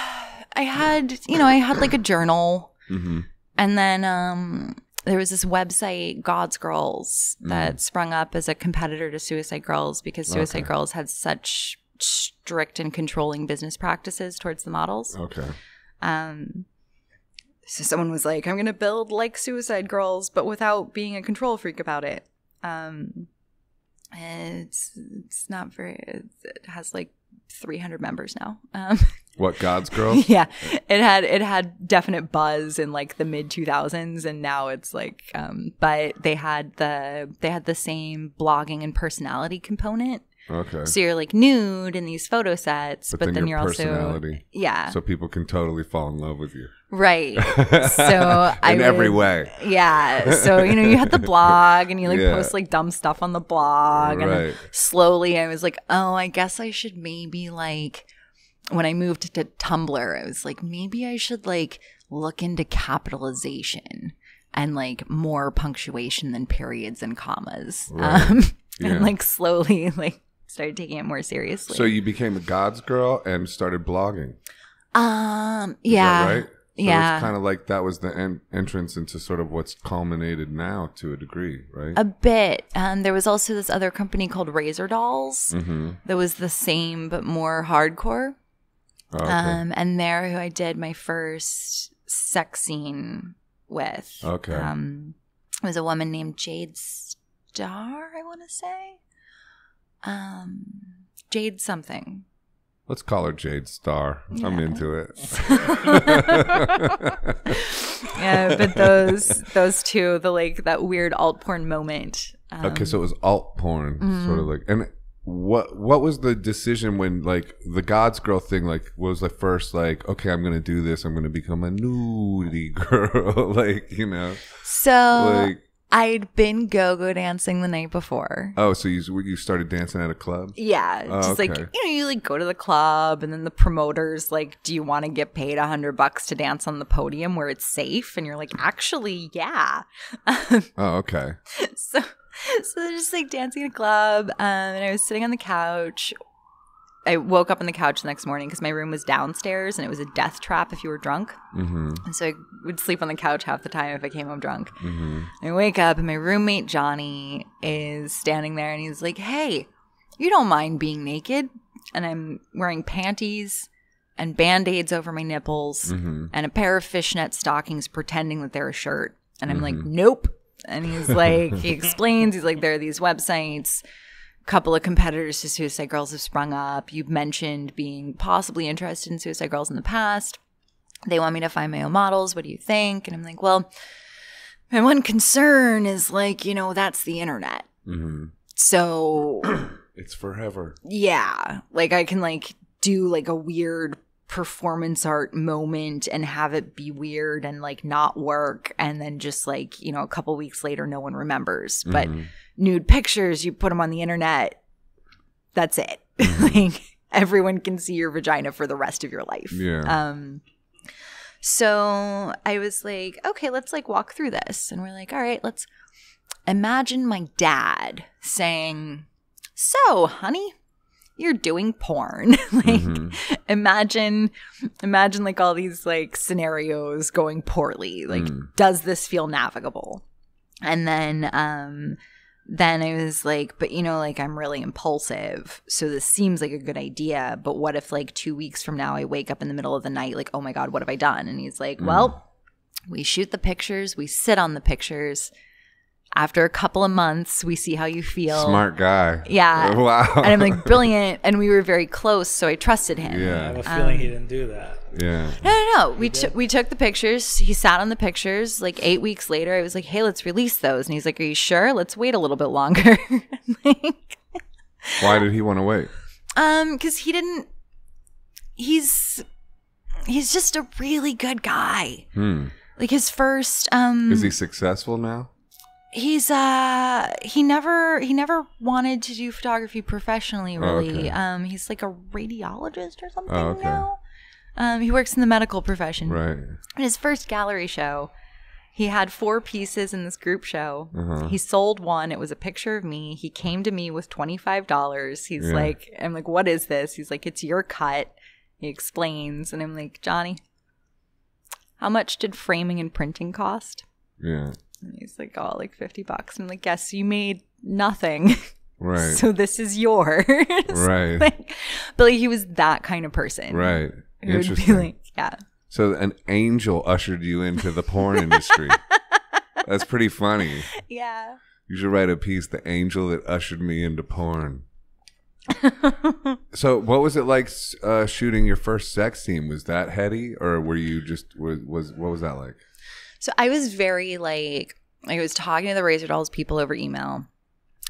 I had, you know, I had like a journal Mm-hmm. and then um there was this website God's Girls that sprung up as a competitor to Suicide Girls because Suicide Okay. Girls had such strict and controlling business practices towards the models. Okay. Um, so someone was like, "I'm going to build like Suicide Girls, but without being a control freak about it." Um, and it's it's not very. It has like 300 members now. Um, What God's girl? yeah, it had it had definite buzz in like the mid 2000s, and now it's like. Um, but they had the they had the same blogging and personality component. Okay. So you're like nude in these photo sets, But but, then then, your you're also yeah So people can totally fall in love with you. right. So I in every would- way. Yeah. So, you know, you had the blog and you like Yeah. post like dumb stuff on the blog. And slowly I was like, oh, I guess I should maybe like, when I moved to Tumblr, I was like, maybe I should like look into capitalization and like more punctuation than periods and commas. Right. Um, Yeah. and like slowly like started taking it more seriously. So you became a God's girl and started blogging. um, Is yeah. right? So yeah. It's kind of like that was the en- entrance into sort of what's culminated now to a degree, right? A bit. Um, there was also this other company called Razor Dolls mm-hmm. that was the same but more hardcore. Oh, okay. Um, and there, who I did my first sex scene with. Okay. Um, was a woman named Jade Star. I want to say. Um, Jade something. Let's call her Jade Star. I'm into it. Yeah, but those those two, the like that weird alt porn moment. Um, okay, so it was alt porn, Mm-hmm. sort of like. And what what was the decision when like the God's girl thing? Like, was the first like, okay, I'm gonna do this. I'm gonna become a nudie girl, like you know, so like I'd been go-go dancing the night before. oh, so you you started dancing at a club? Yeah, Oh, just like you know, you like go to the club, and then the promoters like, "Do you want to get paid a hundred bucks to dance on the podium where it's safe?" And you're like, "Actually, yeah." Oh, okay. so, so they're just like dancing in a club, um, and I was sitting on the couch. I woke up on the couch the next morning because my room was downstairs, and it was a death trap if you were drunk. Mm-hmm. And so I would sleep on the couch half the time if I came home drunk. Mm-hmm. I wake up and my roommate Johnny is standing there and he's like, Hey, you don't mind being naked? And I'm wearing panties and band aids over my nipples Mm-hmm. and a pair of fishnet stockings pretending that they're a shirt. And I'm like, Nope. And he's like, he explains, he's like, there are these websites couple of competitors to Suicide Girls have sprung up. You've mentioned being possibly interested in Suicide Girls in the past. They want me to find my own models. What do you think? And I'm like, well, my one concern is like, you know, that's the internet. hmm So It's forever. yeah, like I can like do like a weird performance art moment and have it be weird and like not work and then just like, you know, a couple weeks later no one remembers. But Mhm. nude pictures, you put them on the internet, that's it. like everyone can see your vagina for the rest of your life. Yeah. Um so I was like, okay, let's like walk through this. And we're like, all right, let's imagine my dad saying, So, honey, you're doing porn. like Mhm. imagine imagine like all these like scenarios going poorly. Like, Mm. does this feel navigable? And then um then I was like, but you know, like I'm really impulsive. So this seems like a good idea. But what if like two weeks from now I wake up in the middle of the night, like, oh my God, what have I done? And he's like, well, we shoot the pictures, we sit on the pictures. After a couple of months, we see how you feel. Smart guy. Yeah. Wow. And I'm like, brilliant. And we were very close, so I trusted him. I yeah. have a feeling he didn't do that. Yeah. No, no, no. We took we took the pictures. He sat on the pictures. Like eight weeks later, I was like, "Hey, let's release those." And he's like, "Are you sure? Let's wait a little bit longer." like, Why did he want to wait? um, because he didn't. He's he's just a really good guy. Hmm. Like his first um, Is he successful now? He's uh he never he never wanted to do photography professionally really okay. um he's like a radiologist or something Oh, okay. now um he works in the medical profession Right. In his first gallery show, he had four pieces in this group show. Uh-huh. He sold one. It was a picture of me. He came to me with $25. He's Yeah. like, I'm like, what is this? He's like, it's your cut. He explains. And I'm like, Johnny, how much did framing and printing cost? Yeah. And he's like, oh, like 50 bucks. I'm like, yes, you made nothing. Right. so this is yours. Right. Like, but like, he was that kind of person. right. Who would be Interesting. like, yeah. so an angel ushered you into the porn industry. That's pretty funny. Yeah. You should write a piece, "The Angel That Ushered Me Into Porn." so, what was it like uh, shooting your first sex scene? Was that heady, or were you just was, was what was that like? So I was very like, I was talking to the Razor Dolls people over email,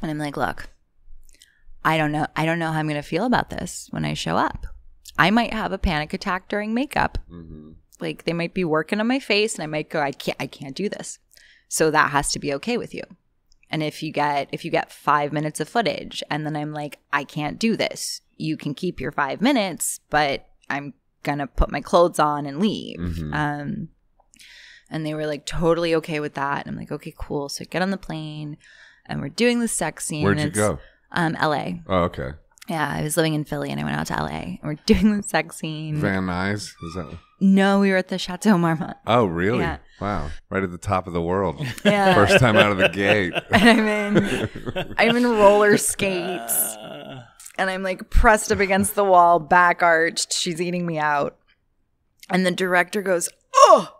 and I'm like, look, I don't know, I don't know how I'm going to feel about this when I show up. I might have a panic attack during makeup. Mm-hmm. Like they might be working on my face, and I might go, I can't, I can't do this. So that has to be okay with you. And if you get if you get five minutes of footage, and then I'm like, I can't do this, you can keep your five minutes, but I'm gonna put my clothes on and leave. Mhm. Um, and they were like totally okay with that. And I'm like, okay, cool. So I get on the plane, and we're doing the sex scene. Where'd you go? Um, L.A. Oh, okay. Yeah, I was living in Philly, and I went out to L.A. And we're doing the sex scene. Van Nuys? Is that? no, we were at the Chateau Marmont. Oh, really? Yeah. Wow! Right at the top of the world. Yeah. First time out of the gate. and I'm in I'm in roller skates and I'm like pressed up against the wall, back arched. She's eating me out. And the director goes, Oh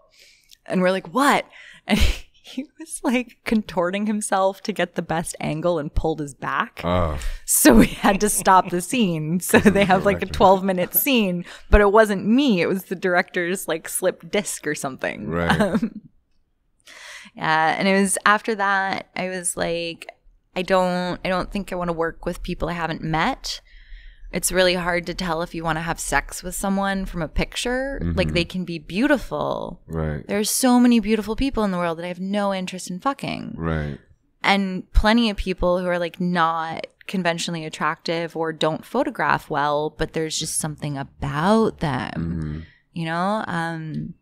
and we're like, What? And he was like contorting himself to get the best angle and pulled his back. Oh, So we had to stop the scene. So they have like a 12 minute scene, but it wasn't me. It was the director's like slipped disc or something. Right. Um, yeah. And it was after that, I was like, I don't, I don't think I want to work with people I haven't met. It's really hard to tell if you want to have sex with someone from a picture. Like they can be beautiful. right, There's so many beautiful people in the world that I have no interest in fucking right. and plenty of people who are like not conventionally attractive or don't photograph well but there's just something about them Mhm. you know um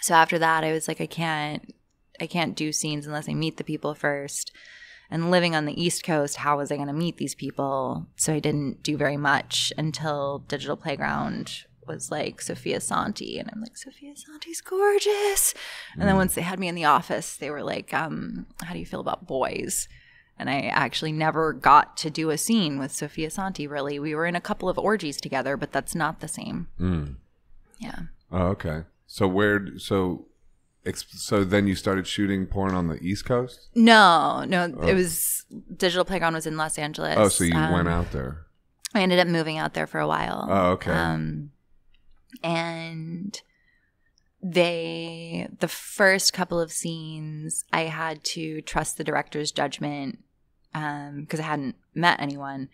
so after that i was like i can't i can't do scenes unless i meet the people first and living on the east coast how was i going to meet these people so i didn't do very much until digital playground was like sophia santi and i'm like sophia santi's gorgeous and then once they had me in the office they were like um how do you feel about boys and I actually never got to do a scene with Sophia Santi, really. We were in a couple of orgies together, but that's not the same. Mm. Yeah. Oh, okay. So where? So so then you started shooting porn on the East Coast. No, no, Oh. it was Digital Playground was in Los Angeles. Oh, so you Um, went out there. I ended up moving out there for a while. Oh, okay. Um, and they, the first couple of scenes, I had to trust the director's judgment because I hadn't met anyone.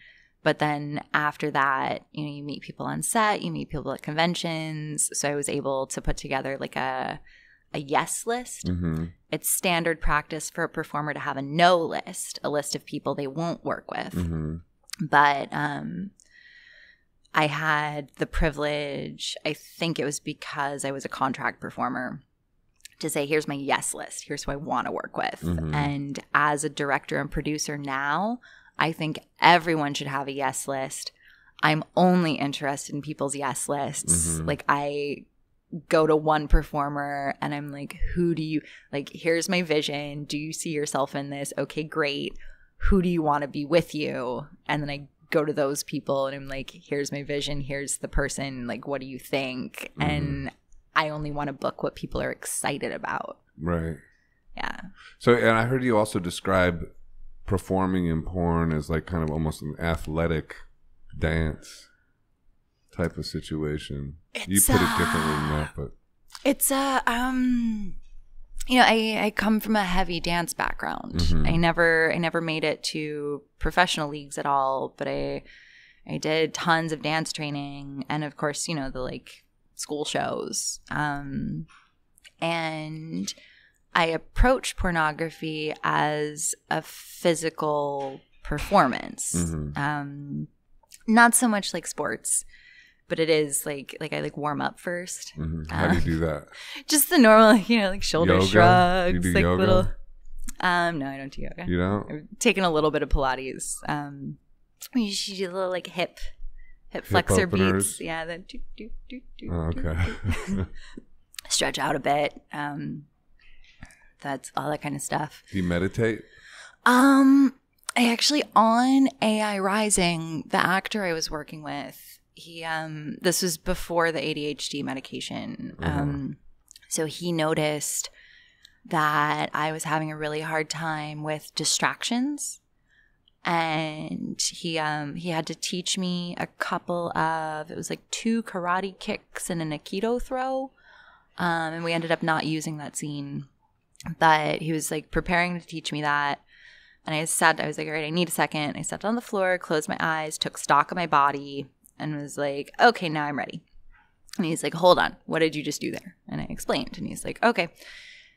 But then after that, you know, you meet people on set, you meet people at conventions. So I was able to put together like a a yes list. hmm It's standard practice for a performer to have a no list, a list of people they won't work with hmm but um I had the privilege, I think it was because I was a contract performer, to say, here's my yes list. Here's who I want to work with. Mhm. And as a director and producer now, I think everyone should have a yes list. I'm only interested in people's yes lists. Mhm. Like, I go to one performer and I'm like, who do you like? Here's my vision. Do you see yourself in this? Okay, great. Who do you want to be with you? And then I go to those people and I'm like, here's my vision. Here's the person. Like, what do you think? Mhm. And I only want to book what people are excited about. Right. Yeah. So, and I heard you also describe performing in porn as like kind of almost an athletic dance type of situation. you It's, put it differently than uh, that, but It's a um you know, I, I come from a heavy dance background. Mhm. I never I never made it to professional leagues at all, but I I did tons of dance training and of course, you know, the like school shows. Um and I approach pornography as a physical performance. Mhm. Um not so much like sports, but it is like like I like warm up first mhm. how do you do that? just the normal, you know, like shoulder Yoga? shrugs, like yoga? little. Um, no, I don't do yoga. You know? I've taken a little bit of Pilates. Um, we usually do a little like hip, hip flexor openers? beats. Yeah, then do, do, do, do, Oh, do, okay. do. stretch out a bit. Um, that's all that kind of stuff. do you meditate? Um, I actually on AI Rising, the actor I was working with, he um this was before the ADHD medication. Um so he noticed that I was having a really hard time with distractions. And he um he had to teach me a couple of it was like two karate kicks and an aikido throw. Um and we ended up not using that scene. But he was like preparing to teach me that. And I sat, I was like, all right, I need a second. I sat on the floor, closed my eyes, took stock of my body, and was like, okay, now I'm ready. And he's like, hold on, what did you just do there? And I explained. And he's like, okay,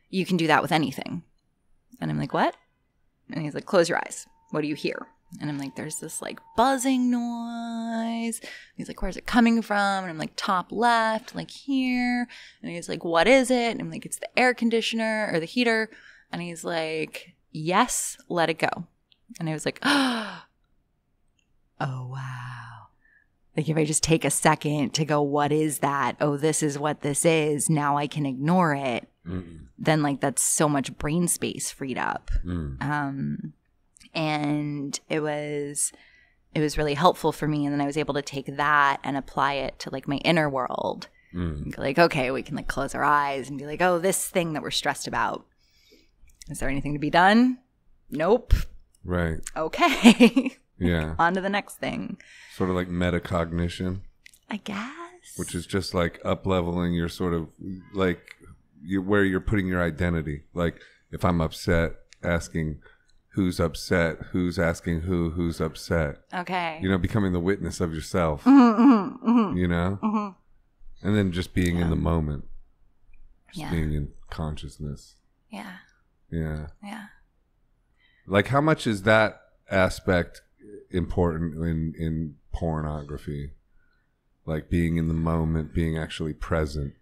you can do that with anything. And I'm like, what? And he's like, close your eyes. What do you hear? And I'm like, there's this like buzzing noise. He's like, where's it coming from? And I'm like, top left, like here. And he's like, what is it? And I'm like, it's the air conditioner or the heater. And he's like, yes, let it go. And I was like, oh, wow. Like, if I just take a second to go, what is that? Oh, this is what this is. Now I can ignore it. Mm, Then, like, that's so much brain space freed up. mm, Um, and it was, it was really helpful for me. And then I was able to take that and apply it to like my inner world mm. like, okay, we can like close our eyes and be like, oh, this thing that we're stressed about. Is there anything to be done? Nope. Right. Okay. Yeah. On to the next thing. Sort of like metacognition, I guess. which is just like up leveling your sort of like you, where you're putting your identity. Like if I'm upset, asking who's upset, who's asking who, who's upset. okay. You know, becoming the witness of yourself. Mhm, mhm, mhm, You know, mhm. and then just being in the moment, just Yeah. being in consciousness. Yeah. Yeah. Yeah. Like how much is that aspect important in in pornography? Like being in the moment, being actually present.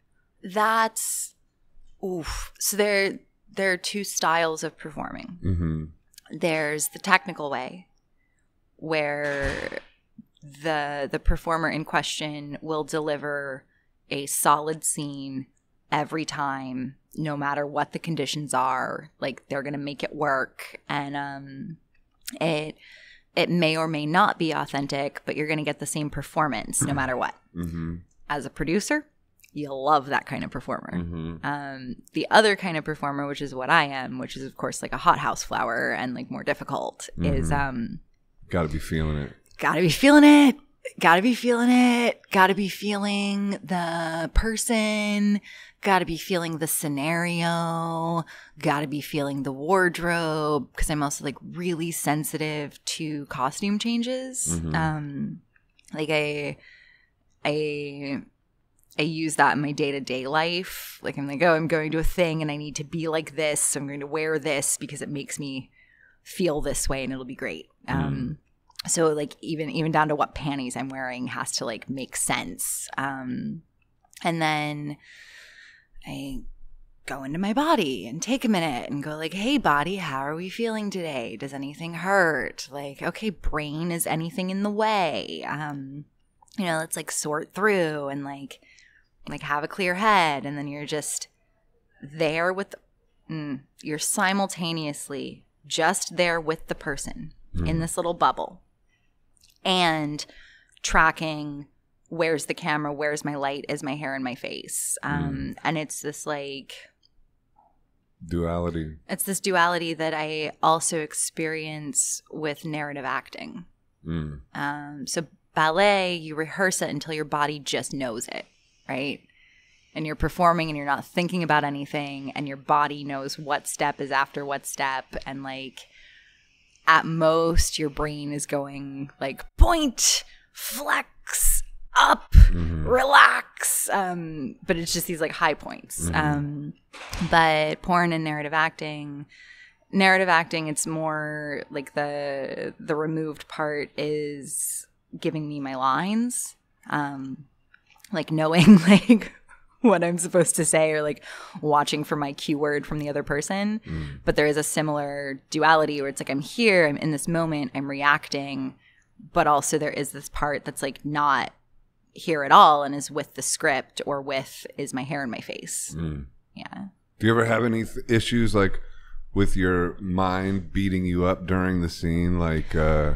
That's oof. So there there are two styles of performing. hmm there's the technical way where the the performer in question will deliver a solid scene every time no matter what the conditions are like they're going to make it work and um it it may or may not be authentic but you're going to get the same performance no matter what hmm as a producer you love that kind of performer. Mm-hmm. Um, the other kind of performer, which is what I am, which is of course like a hothouse flower and like more difficult, is um, Got to be feeling it. gotta be feeling it. Gotta be feeling it. Gotta be feeling the person. Gotta be feeling the scenario. Gotta be feeling the wardrobe. Cause I'm also like really sensitive to costume changes. Mhm. Um, like I, I, I use that in my day to day life. Like I'm like, oh, I'm going to a thing and I need to be like this. So I'm going to wear this because it makes me feel this way and it'll be great. Um, so like even even down to what panties I'm wearing has to like make sense. Um, and then I go into my body and take a minute and go like, "Hey body, how are we feeling today? Does anything hurt? Like, okay, brain, is anything in the way? Um, you know, let's like sort through and like like have a clear head and then you're just there with mm, you're simultaneously just there with the person in this little bubble and tracking where's the camera? Where's my light? Is my hair in my face? Um, and it's this like Duality. it's this duality that i also experience with narrative acting. Mm. um, so ballet you rehearse it until your body just knows it right? And you're performing and you're not thinking about anything and your body knows what step is after what step. And like at most your brain is going like point flex up Mhm. relax um but it's just these like high points Mhm. um but porn and narrative acting narrative acting it's more like the the removed part is giving me my lines um like knowing like what i'm supposed to say or like watching for my keyword from the other person Mm. but there is a similar duality where it's like i'm here i'm in this moment i'm reacting but also there is this part that's like not here at all and is with the script or with is my hair in my face Mm. yeah Do you ever have any th- issues like with your mind beating you up during the scene? Like, uh,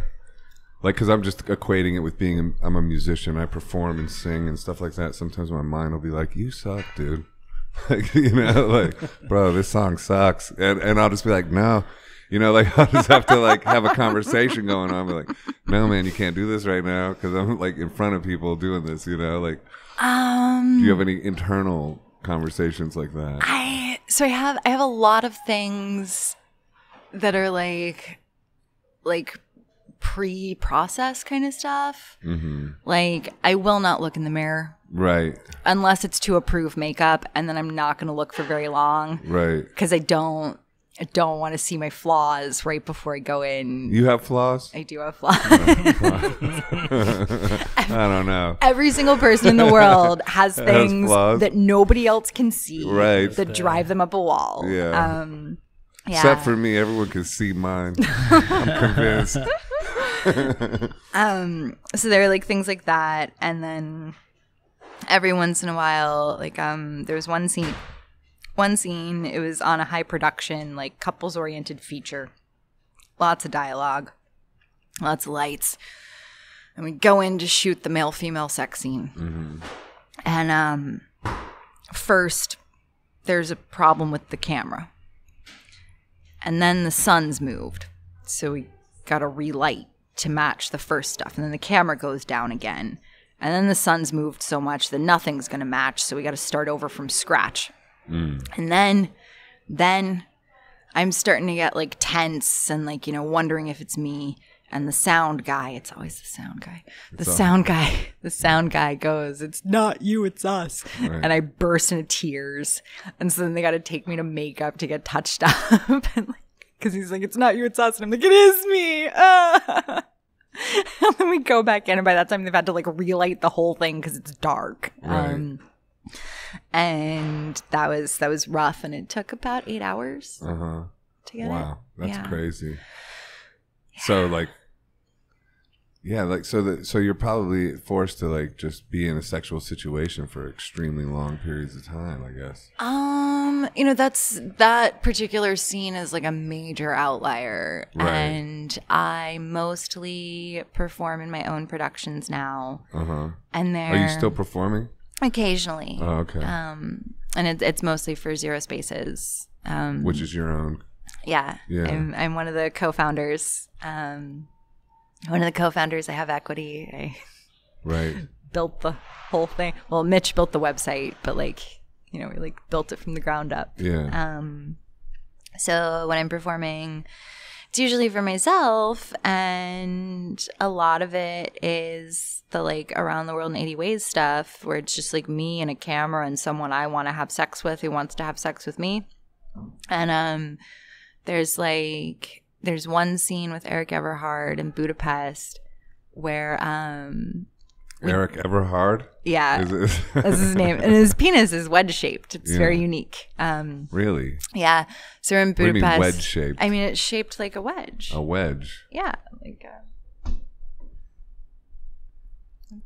like, cause I'm just equating it with being, a, I'm a musician. I perform and sing and stuff like that. Sometimes my mind will be like, you suck, dude. like, you know, like, bro, this song sucks. And, and I'll just be like, no, you know, like I'll just have to like have a conversation going on. Be like, no, man, you can't do this right now. Cause I'm like in front of people doing this, you know, like, um do you have any internal conversations like that? I so I have I have a lot of things that are like like pre-process kind of stuff. hmm Like I will not look in the mirror Right. unless it's to approve makeup and then I'm not going to look for very long Right. cuz I don't I don't want to see my flaws right before I go in. You have flaws? I do have flaws. I don't know. Every single person in the world has things flaws. that nobody else can see Right. that drive them up a wall. Yeah. Um yeah. Except for me, everyone can see mine. I'm convinced. um so there are like things like that and then every once in a while like um there was one scene one scene it was on a high production like couples oriented feature. Lots of dialogue lots of lights. And we go in to shoot the male female sex scene. Mhm. and um first there's a problem with the camera. And then the sun's moved. So we got to relight to match the first stuff. And then the camera goes down again. And then the sun's moved so much that nothing's going to match. So we got to start over from scratch Mm. and then then i'm starting to get like tense and like you know wondering if it's me and the sound guy it's always the sound guy the It's sound guy the sound guy goes it's not you it's us Right. and i burst into tears and so then they got to take me to makeup to get touched up and like because he's like it's not you it's us and i'm like it is me Ah. and then we go back in and by that time they've had to like relight the whole thing because it's dark Right. um and that was that was rough and it took about eight hours Uh huh. to get Wow, it that's Yeah. crazy. So like, yeah, like so that so you're probably forced to like just be in a sexual situation for extremely long periods of time. I guess. Um, you know, that's that particular scene is like a major outlier. Right. And I mostly perform in my own productions now. Uh huh. And they're Are you still performing? Occasionally. Oh, okay. Um, and it, it's mostly for zero spaces. Um, Which is your own. yeah, Yeah. I'm, I'm one of the co-founders. Um, one of the co-founders. I have equity. I Right. built the whole thing. Well, Mitch built the website, but like you know, we like built it from the ground up. Yeah. Um, so when I'm performing, it's usually for myself, and a lot of it is the like around the world in 80 ways stuff, where it's just like me and a camera and someone I want to have sex with who wants to have sex with me. And um, there's like there's one scene with Erik Everhard in Budapest where um, Erik Everhard. yeah, Is that's his name, and his penis is wedge shaped. It's Yeah. very unique. Um, really? yeah. So we're in What do mean Budapest. wedge shaped? I mean, it's shaped like a wedge. A wedge. Yeah, like a,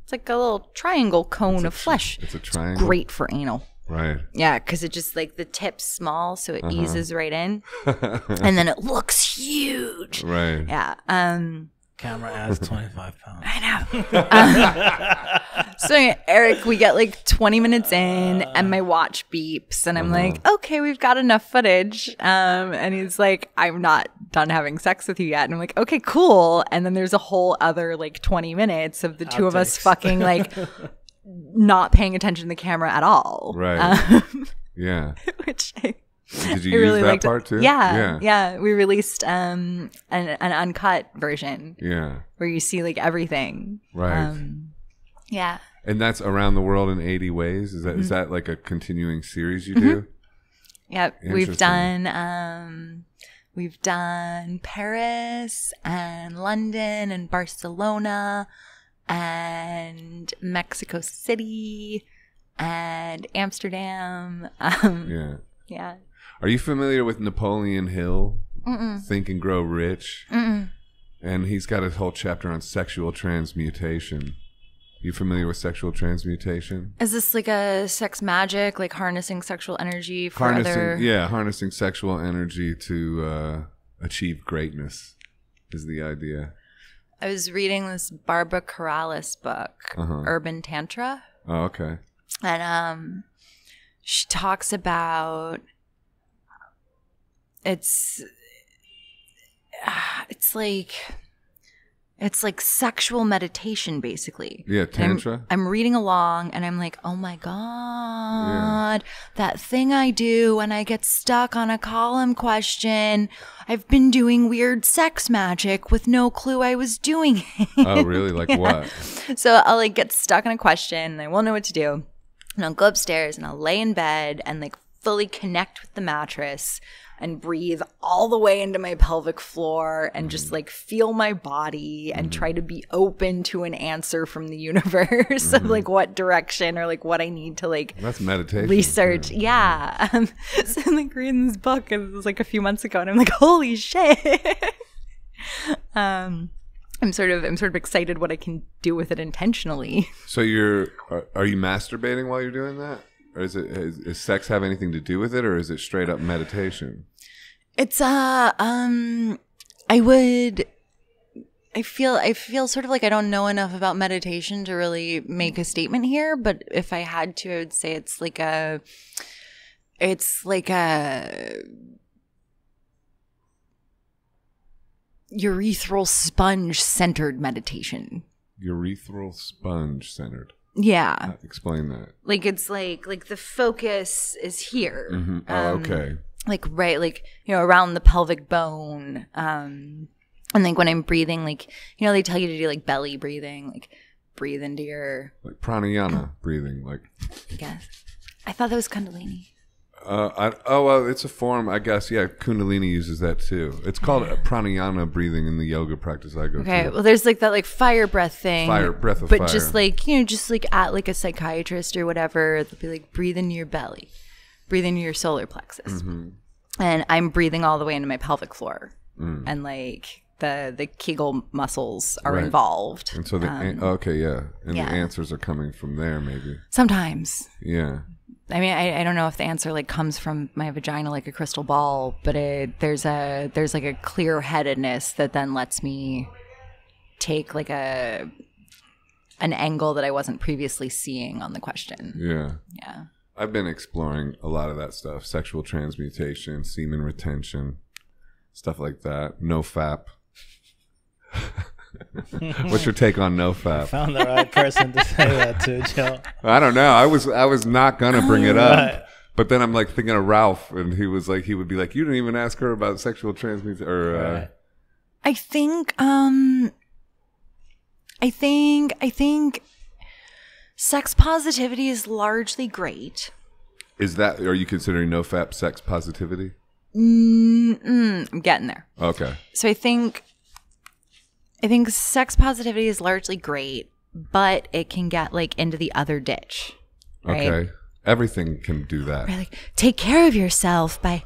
it's like a little triangle cone of flesh. It's a triangle. Great for anal. Right. Yeah, because it just like the tip's small, so it Uh-huh. eases right in, and then it looks huge. Right. Yeah. Um. Camera adds 25 pounds. I know. so Erik, we get like 20 minutes in, and my watch beeps, and I'm like, "Okay, we've got enough footage." Um, and he's like, "I'm not done having sex with you yet," and I'm like, "Okay, cool." And then there's a whole other like 20 minutes of the two of us fucking like not paying attention to the camera at all, Right. Um, Yeah. which I, Did you I really use that liked. part too? Yeah, Yeah. yeah, We released um an, an uncut version Yeah. where you see like everything. Right. Um, yeah. and that's around the world in 80 ways. Is that is Mm-hmm. that like a continuing series you do? Yep. We've done um we've done Paris and London and Barcelona and Mexico City and Amsterdam. Um Yeah. yeah. Are you familiar with Napoleon Hill? Mm-mm. Think and Grow Rich. Mm-mm. And he's got a whole chapter on sexual transmutation. You familiar with sexual transmutation? Is this like a sex magic, like harnessing sexual energy for harnessing, other yeah, harnessing sexual energy to uh, achieve greatness is the idea. I was reading this Barbara Carrellas book, Uh-huh. Urban Tantra. Oh, okay. and um she talks about it's uh, it's like it's like sexual meditation basically Yeah, And I'm- tantra. I'm, reading along and I'm like, oh my God, that thing I do when I get stuck on a column question. I've been doing weird sex magic with no clue I was doing it. oh, really? Like what? So I'll like get stuck on a question and I won't know what to do. And I'll go upstairs and I'll lay in bed and like fully connect with the mattress and breathe all the way into my pelvic floor and just like feel my body and try to be open to an answer from the universe of like what direction or like what I need to like That's meditation. research. Yeah. Um, so I'm like reading this book and it was like a few months ago and I'm like, holy shit. um I'm sort of I'm sort of excited what I can do with it intentionally. So you're are, are you masturbating while you're doing that? Or is it is, is sex have anything to do with it or is it straight up meditation? It's uh um I would I feel I feel sort of like I don't know enough about meditation to really make a statement here, but if I had to, I would say it's like a it's like a urethral sponge centered meditation. Urethral sponge centered. Yeah. Explain that. Like it's like like the focus is here. hmm Oh, Um, okay. like right like you know around the pelvic bone um and like when i'm breathing like you know they tell you to do like belly breathing like breathe into your Like pranayama breathing. Like, i guess i thought that was kundalini uh, I, oh well, it's a form, I guess. Yeah, Kundalini uses that too. It's called pranayama breathing in the yoga practice I go okay to. well there's like that like fire breath thing Fire, breath of but fire. just like you know just like at like a psychiatrist or whatever they'll be like breathe into your belly breathe into your solar plexus Mm-hmm. and i'm breathing all the way into my pelvic floor Mm. and like the the kegel muscles are Right. involved And so the an- okay, yeah, and Um, yeah. the answers are coming from there, maybe. sometimes Yeah, I mean, I, I don't know if the answer like comes from my vagina like a crystal ball, but it there's a there's like a clear headedness that then lets me take like a an angle that I wasn't previously seeing on the question. Yeah. Yeah. I've been exploring a lot of that stuff sexual transmutation, semen retention, stuff like that. NoFap. What's your take on NoFap? Found the right person to say that to, Joe. I don't know. I was I was not gonna bring it up, Right. but then I'm like thinking of Ralph, and he was like, he would be like, "You didn't even ask her about sexual transmutation." Or uh, Right. I think um I think I think sex positivity is largely great. is that? Are you considering NoFap sex positivity? Mm-mm, I'm getting there. Okay. So I think I think sex positivity is largely great, but it can get like into the other ditch. Right? Okay. Everything can do that. Right, like take care of yourself by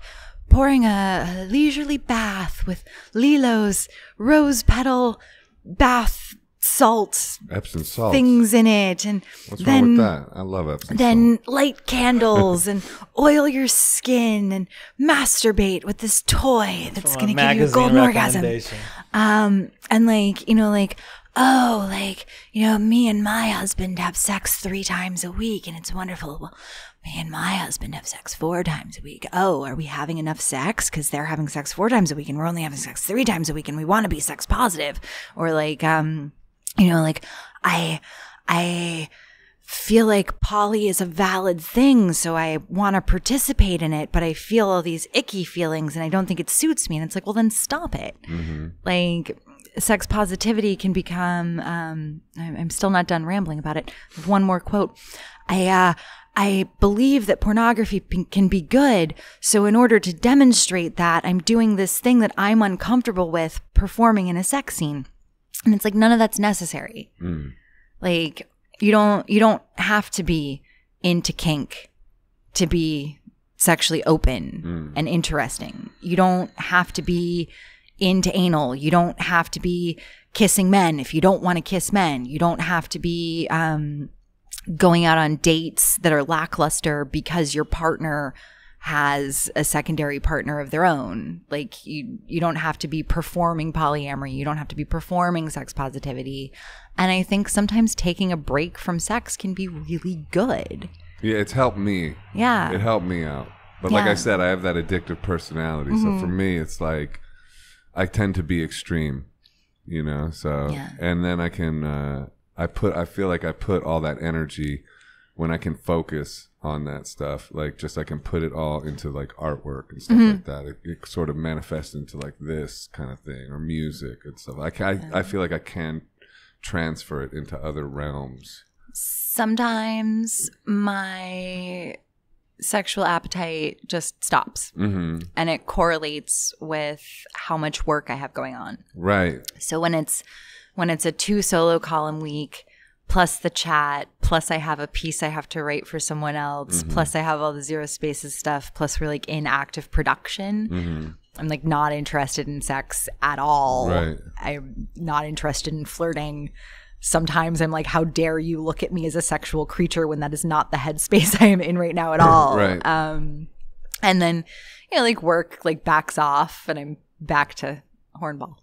pouring a, a leisurely bath with Lilo's rose petal bath salt Epsom salt. things in it and What's then wrong with that? I love Epsom then light candles and oil your skin and masturbate with this toy that's From going to give you a golden orgasm. Um, and like, you know, like, oh, like, you know, me and my husband have sex three times a week and it's wonderful. Well, me and my husband have sex four times a week. Oh, are we having enough sex? Because they're having sex four times a week and we're only having sex three times a week and we want to be sex positive. Or like, um, you know, like, I, I, feel like poly is a valid thing, so I want to participate in it, but I feel all these icky feelings and I don't think it suits me. And it's like, well, then stop it. Like, sex positivity can become, um, I'm I'm still not done rambling about it. One more quote. I, uh, I believe that pornography p- can be good. So, in order to demonstrate that, I'm doing this thing that I'm uncomfortable with performing in a sex scene. And it's like, none of that's necessary. Like you don't you don't have to be into kink to be sexually open and interesting. You don't have to be into anal. You don't have to be kissing men if you don't want to kiss men. You don't have to be um, going out on dates that are lackluster because your partner has a secondary partner of their own. Like you you don't have to be performing polyamory. You don't have to be performing sex positivity. And I think sometimes taking a break from sex can be really good. Yeah, it's helped me. Yeah. It helped me out. But like I said, I have that addictive personality. So for me, it's like I tend to be extreme, you know. So Yeah. and then I can uh, I put I feel like I put all that energy when I can focus on that stuff. Like just I can put it all into like artwork and stuff like that. It, it sort of manifests into like this kind of thing or music and stuff. I ca- I, I feel like I can transfer it into other realms. Sometimes my sexual appetite just stops hmm and it correlates with how much work I have going on. Right. So when it's when it's a two solo column week plus the chat plus I have a piece I have to write for someone else plus I have all the zero spaces stuff plus we're like in active production. I'm like not interested in sex at all. Right. I'm not interested in flirting. Sometimes I'm like, how dare you look at me as a sexual creature when that is not the headspace I am in right now at all. Right. Um, and then, you know, like work like backs off and I'm back to hornball.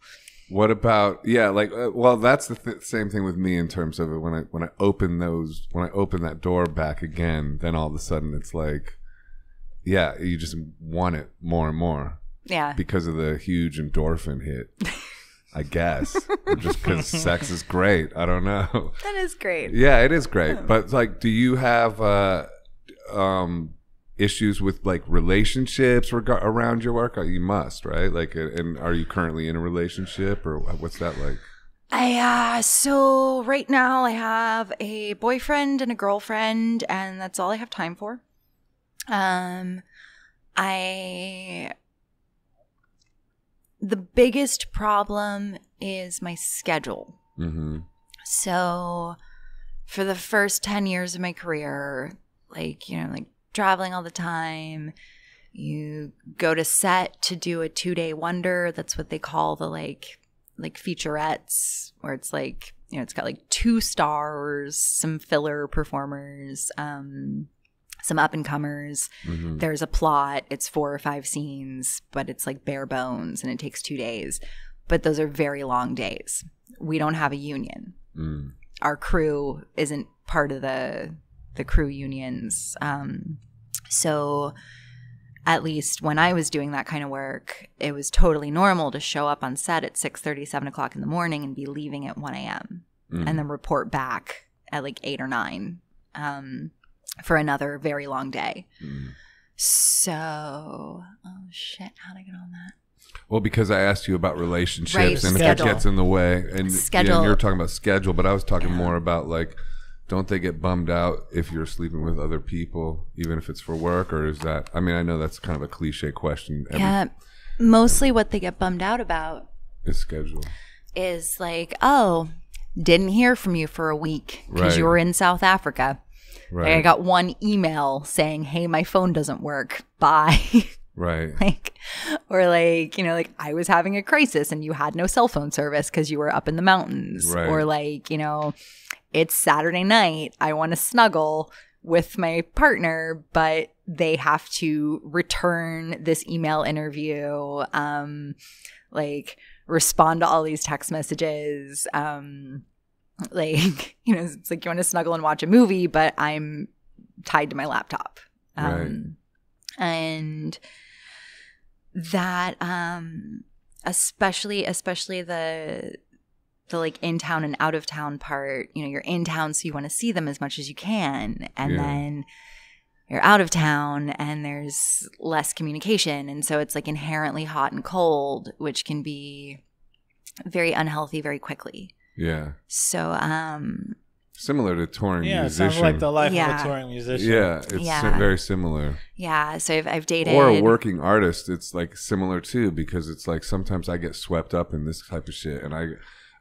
What about yeah? Like, uh, well, that's the th- same thing with me in terms of it. When I when I open those, when I open that door back again, then all of a sudden it's like, yeah, you just want it more and more Yeah. because of the huge endorphin hit. I guess, or just because sex is great. I don't know. That is great. Yeah, it is great. But like, do you have uh, um, issues with like relationships reg- around your work? Uh, You must, right? Like, and are you currently in a relationship, or what's that like? I uh so right now I have a boyfriend and a girlfriend and that's all I have time for. Um I the biggest problem is my schedule. Mm-hmm. So for the first 10 years of my career, like, you know, like traveling all the time, you go to set to do a 2-day wonder, that's what they call the like like featurettes where it's like, you know, it's got like two stars, some filler performers, um some up and comers. Mm-hmm. There's a plot, it's four or five scenes, but it's like bare bones and it takes 2 days. But those are very long days. We don't have a union. Mm. our crew isn't part of the the crew unions. Um, so at least when I was doing that kind of work, it was totally normal to show up on set at 6 7 o'clock in the morning and be leaving at 1 a.m. Mm. and then report back at like 8 or 9 um, for another very long day. Mm. So, oh shit, how'd I get on that? Well, because I asked you about relationships Right, and if schedule. that gets in the way, and, Schedule. and you're talking about schedule, but I was talking more about like, don't they get bummed out if you're sleeping with other people, even if it's for work, or is that? I mean, I know that's kind of a cliche question. Every, Yeah, mostly what they get bummed out about is schedule. is like, oh, didn't hear from you for a week because you were in South Africa. Right. I got one email saying, "Hey, my phone doesn't work. Bye." right. like or like you know like i was having a crisis and you had no cell phone service because you were up in the mountains Right. or like you know it's saturday night. I want to snuggle with my partner but they have to return this email interview um like respond to all these text messages um like you know it's like you want to snuggle and watch a movie but i'm tied to my laptop. Um and that um especially especially the the like in town and out of town part you know you're in town so you want to see them as much as you can and Yeah. then you're out of town and there's less communication and so it's like inherently hot and cold which can be very unhealthy very quickly Yeah. so um Similar to touring Yeah, it musician. sounds like the life of a touring musician. yeah, it's si- Yeah. very similar. yeah so i've, I've dated Or a working artist, it's like similar too, because it's like sometimes I get swept up in this type of shit, and I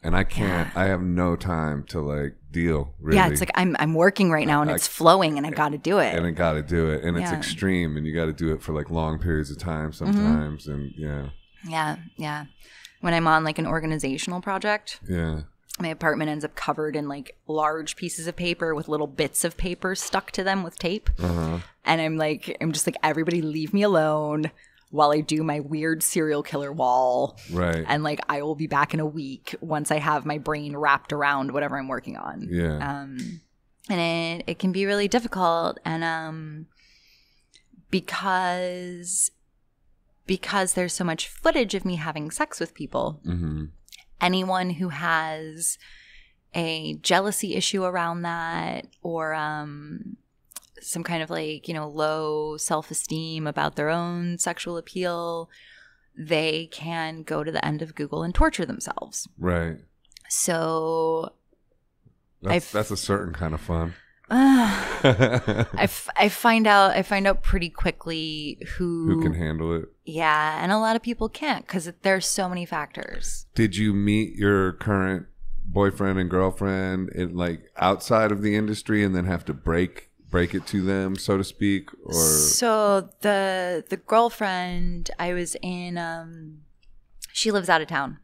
and I can't. I have no time to like deal. Really. yeah it's like i'm i'm working right now and I- it's flowing and i got to do it and I got to do it, and it's extreme, and you got to do it for like long periods of time Mm-hmm. sometimes, and yeah, Yeah, yeah. When I'm on like an organizational project, yeah, my apartment ends up covered in like large pieces of paper with little bits of paper stuck to them with tape. uh-huh. And I'm like, I'm just like, everybody leave me alone while I do my weird serial killer wall. right, And like, I will be back in a week once I have my brain wrapped around whatever I'm working on. yeah, Um, and it, it can be really difficult. And um, because because there's so much footage of me having sex with people, mm-hmm. anyone who has a jealousy issue around that or um, some kind of like you know low self-esteem about their own sexual appeal they can go to the end of google and torture themselves right. so That's, that's a certain kind of fun. I, f- I find out I find out pretty quickly who, Who can handle it? yeah and a lot of people can't because there's so many factors Did you meet your current boyfriend and girlfriend in like outside of the industry, and then have to break break it to them, so to speak, or So the the girlfriend I was in um she lives out of town.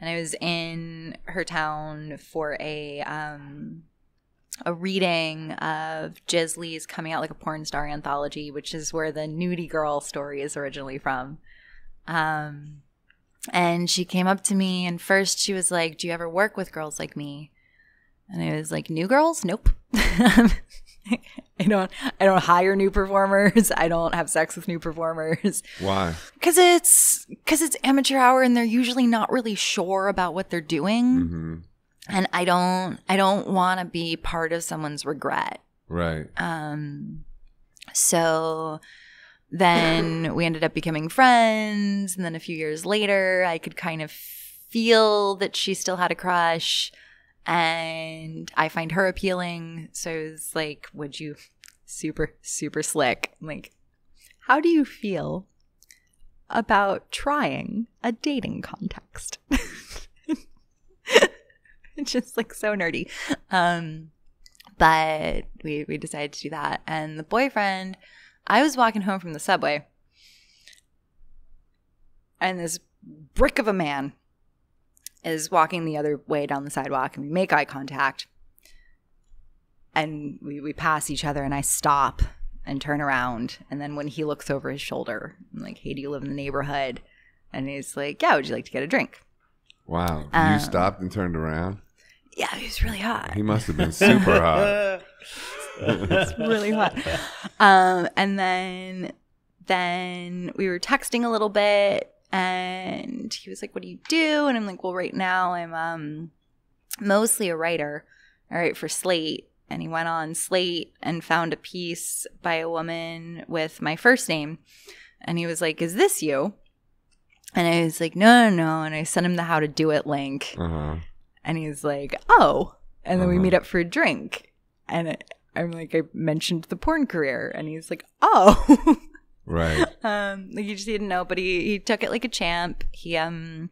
And I was in her town for a um a reading of Jiz Lee's coming out like a porn star anthology, which is where the nudie girl story is originally from. Um and she came up to me and first she was like, "Do you ever work with girls like me?" And I was like, "New girls? Nope." I don't I don't hire new performers. I don't have sex with new performers why? cuz it's cuz it's amateur hour and they're usually not really sure about what they're doing hmm and I don't I don't want to be part of someone's regret. Right. Um so then we ended up becoming friends and then a few years later I could kind of feel that she still had a crush and I find her appealing. So it's like, would you super super slick. I'm like, how do you feel about trying a dating context? it's just like so nerdy. Um but we we decided to do that. And the boyfriend, I was walking home from the subway and this brick of a man is walking the other way down the sidewalk and we make eye contact and we, we pass each other and i stop and turn around and then when he looks over his shoulder i'm like hey do you live in the neighborhood and he's like yeah would you like to get a drink Wow. Um, you stopped and turned around. Yeah, he was really hot. He must have been super hot. it's really hot. Um, and then then we were texting a little bit and he was like, What do you do? And I'm like, Well, right now I'm um mostly a writer. I write for Slate. And he went on Slate and found a piece by a woman with my first name. And he was like, Is this you? And I was like, No, no, no. And I sent him the how to do it link. Uh-huh. And he's like, Oh. And then we Uh-huh. meet up for a drink. And I'm like, I mentioned the porn career. And he's like, Oh. Right. um like he just didn't know but he he took it like a champ he um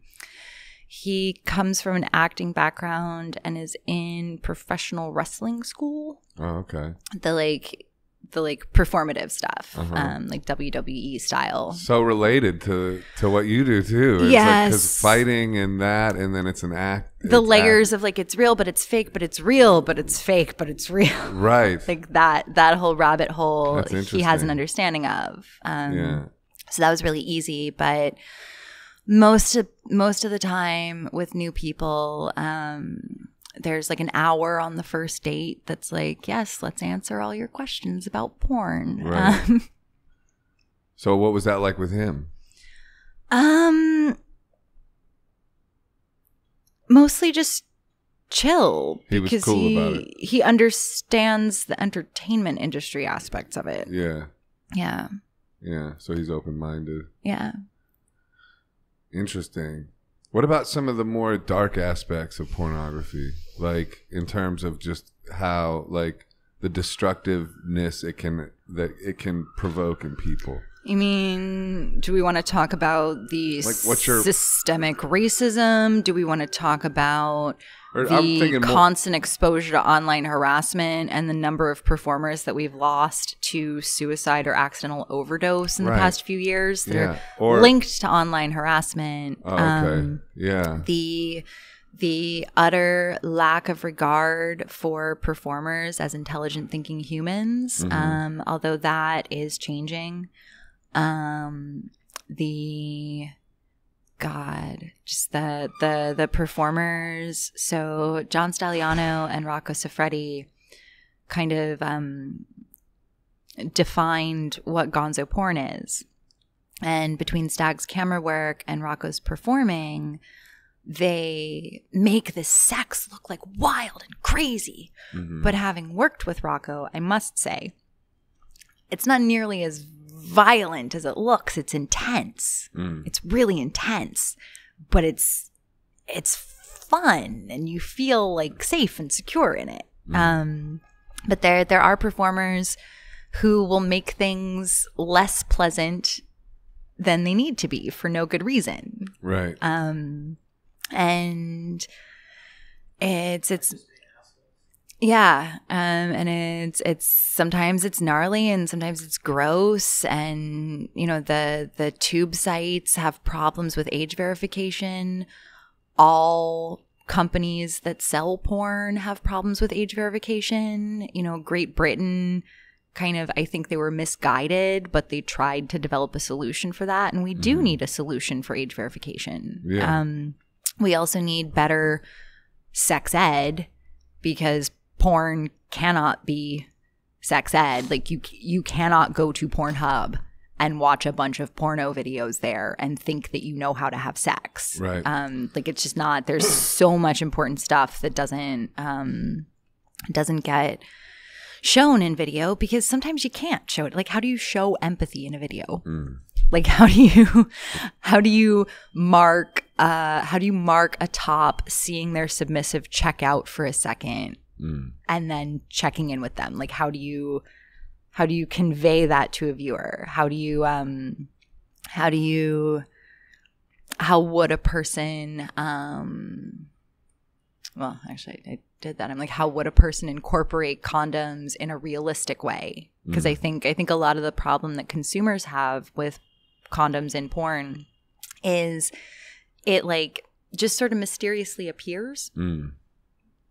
he comes from an acting background and is in professional wrestling school Oh, okay. the like the like performative stuff Uh-huh. um like wwe style So related to to what you do too. It's Yes. Because fighting and that, and then it's an act. the layers of like it's real but it's fake but it's real but it's fake but it's real Right. like that that whole rabbit hole he has an understanding of um yeah. so that was really easy but most of most of the time with new people um there's like an hour on the first date that's like yes let's answer all your questions about porn Right. um, So what was that like with him? um mostly just chill He was because cool he, about it. he understands the entertainment industry aspects of it Yeah. yeah Yeah. So he's open minded. yeah Interesting. What about some of the more dark aspects of pornography? Like in terms of just how like the destructiveness it can that it can provoke in people. You mean, do we want to talk about the Like, what's your- systemic racism? Do we want to talk about the thinking more- constant exposure to online harassment and the number of performers that we've lost to suicide or accidental overdose in the past few years that Yeah. are Or linked to online harassment? Oh, okay. Um, yeah. the the utter lack of regard for performers as intelligent thinking humans Mhm. um although that is changing um the god just the the the performers so john Stagliano and rocco Siffredi kind of um defined what gonzo porn is and between stag's camera work and rocco's performing they make the sex look like wild and crazy. Mhm. But having worked with Rocco, I must say, it's not nearly as violent as it looks. It's intense. Mm. It's really intense, but it's it's fun and you feel like safe and secure in it. Mm. Um but there there are performers who will make things less pleasant than they need to be for no good reason Right. um and it's it's yeah um and it's it's sometimes it's gnarly and sometimes it's gross and you know the the tube sites have problems with age verification all companies that sell porn have problems with age verification you know great britain kind of i think they were misguided but they tried to develop a solution for that and we do Mhm. need a solution for age verification Yeah. um we also need better sex ed because porn cannot be sex ed. Like you you cannot go to pornhub and watch a bunch of porno videos there and think that you know how to have sex. Right. um like it's just not there's so much important stuff that doesn't um doesn't get shown in video because sometimes you can't show it. Like how do you show empathy in a video? Mm. like how do you how do you mark uh how do you mark a top seeing their submissive check out for a second Mm. and then checking in with them. Like how do you how do you convey that to a viewer? How do you um how do you how would a person um well actually i did that. I'm like how would a person incorporate condoms in a realistic way? Because i think i think a lot of the problem that consumers have with condoms in porn is it like just sort of mysteriously appears. Mm.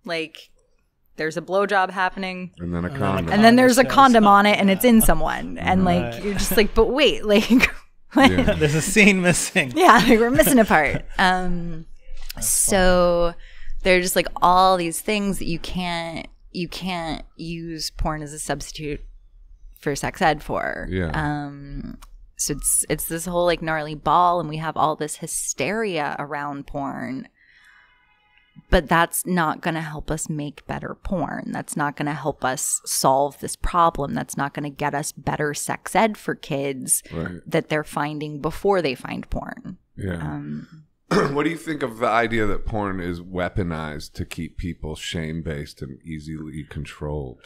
like there's a blowjob happening And then a And then a condom. and then there's a Condom on it and it's in someone and like you're just like but wait like Yeah. There's a scene missing. yeah like we're missing a part um so there are just like all these things that you can't you can't use porn as a substitute for sex ed for. Yeah. Um so it's it's this whole like gnarly ball and we have all this hysteria around porn. But that's not going to help us make better porn. That's not going to help us solve this problem. That's not going to get us better sex ed for kids Right. that they're finding before they find porn. Yeah. Um, what do you think of the idea that porn is weaponized to keep people shame based and easily controlled?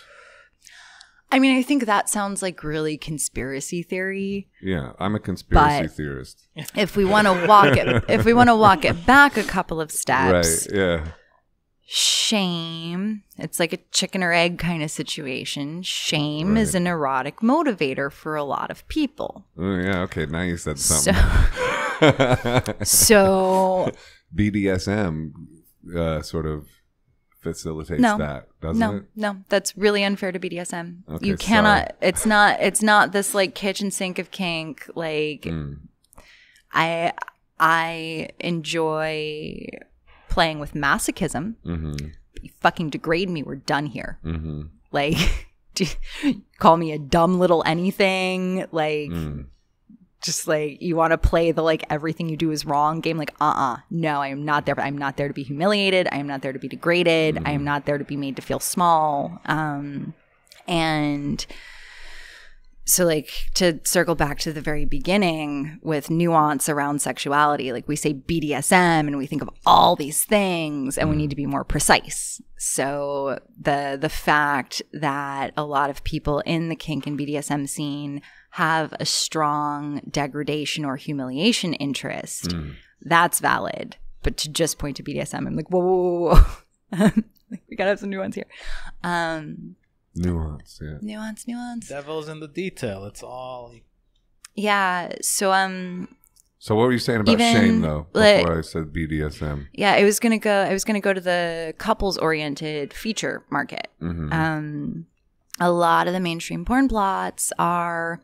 I mean, I think that sounds like really conspiracy theory. Yeah, I'm a conspiracy But- theorist. If we want to walk it, if we want to walk it back a couple of steps, Right. Yeah. shame. It's like a chicken or egg kind of situation. Shame is an erotic motivator for a lot of people. Oh, yeah. Okay. Now you said So, something. so BDSM uh, sort of facilitates No. that, doesn't no, it? no, that's really unfair to BDSM. Okay, you cannot. sorry. It's not. It's not this like kitchen sink of kink. Like Mm. I, I enjoy playing with masochism. Mm-hmm. You fucking degrade me. We're done here. Mm-hmm. Like, call me a dumb little anything. Like, Mm. Just like you want to play the like everything you do is wrong game. Like, uh, uh no, I am not there. I'm not there to be humiliated. I am not there to be degraded. I am not there to be made to feel small. Um, and so like to circle back to the very beginning with nuance around sexuality like we say BDSM and we think of all these things and we need to be more precise so the the fact that a lot of people in the kink and BDSM scene have a strong degradation or humiliation interest Mm. that's valid but to just point to BDSM I'm like whoa whoa whoa, whoa. We gotta have some nuance here um Nuance. Yeah. nuance nuance Devil's in the detail. It's all Yeah. So um So what were you saying about Even, shame though? like- Before I said BDSM. yeah, I was gonna go I was gonna go to the couples oriented feature market. Mm-hmm. Um a lot of the mainstream porn plots are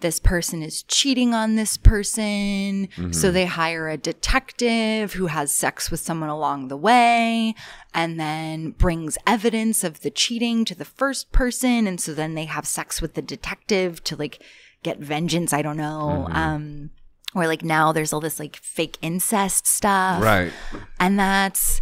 this person is cheating on this person, so they hire a detective who has sex with someone along the way and then brings evidence of the cheating to the first person. And so then they have sex with the detective to like get vengeance, I don't know. Um or like now there's all this like fake incest stuff. Right. and that's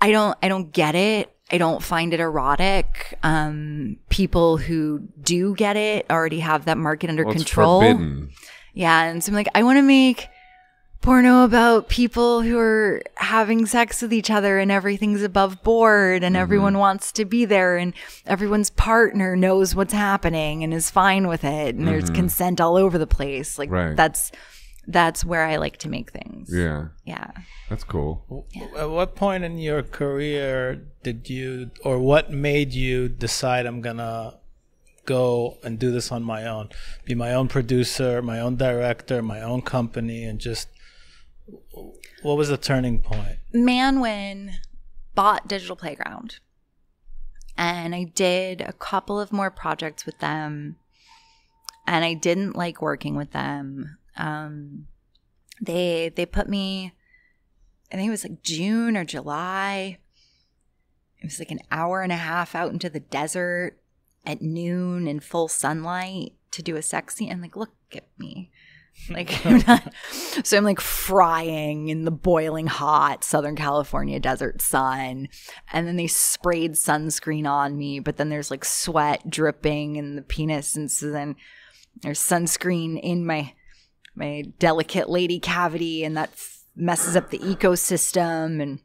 i don't i don't get it i don't find it erotic um people who do get it already have that market under Well, control forbidden. yeah and so i'm like i want to make porno about people who are having sex with each other and everything's above board Mm-hmm. and everyone wants to be there and everyone's partner knows what's happening and is fine with it and there's consent all over the place like Mm-hmm. Right. that's that's where i like to make things Yeah. yeah That's cool. At what point in your career did you, or what made you decide I'm gonna go and do this on my own, be my own producer, my own director, my own company, and just what was the turning point? Manwin bought Digital Playground. And I did a couple of more projects with them. And I didn't like working with them. Um, they they put me I think it was like June or July. It was like an hour and a half out into the desert at noon in full sunlight to do a sex scene. And like, look at me. Like, I'm not, so I'm like frying in the boiling hot Southern California desert sun. And then they sprayed sunscreen on me, but then there's like sweat dripping in the penis. And so then there's sunscreen in my, my delicate lady cavity and that f- messes up the ecosystem. And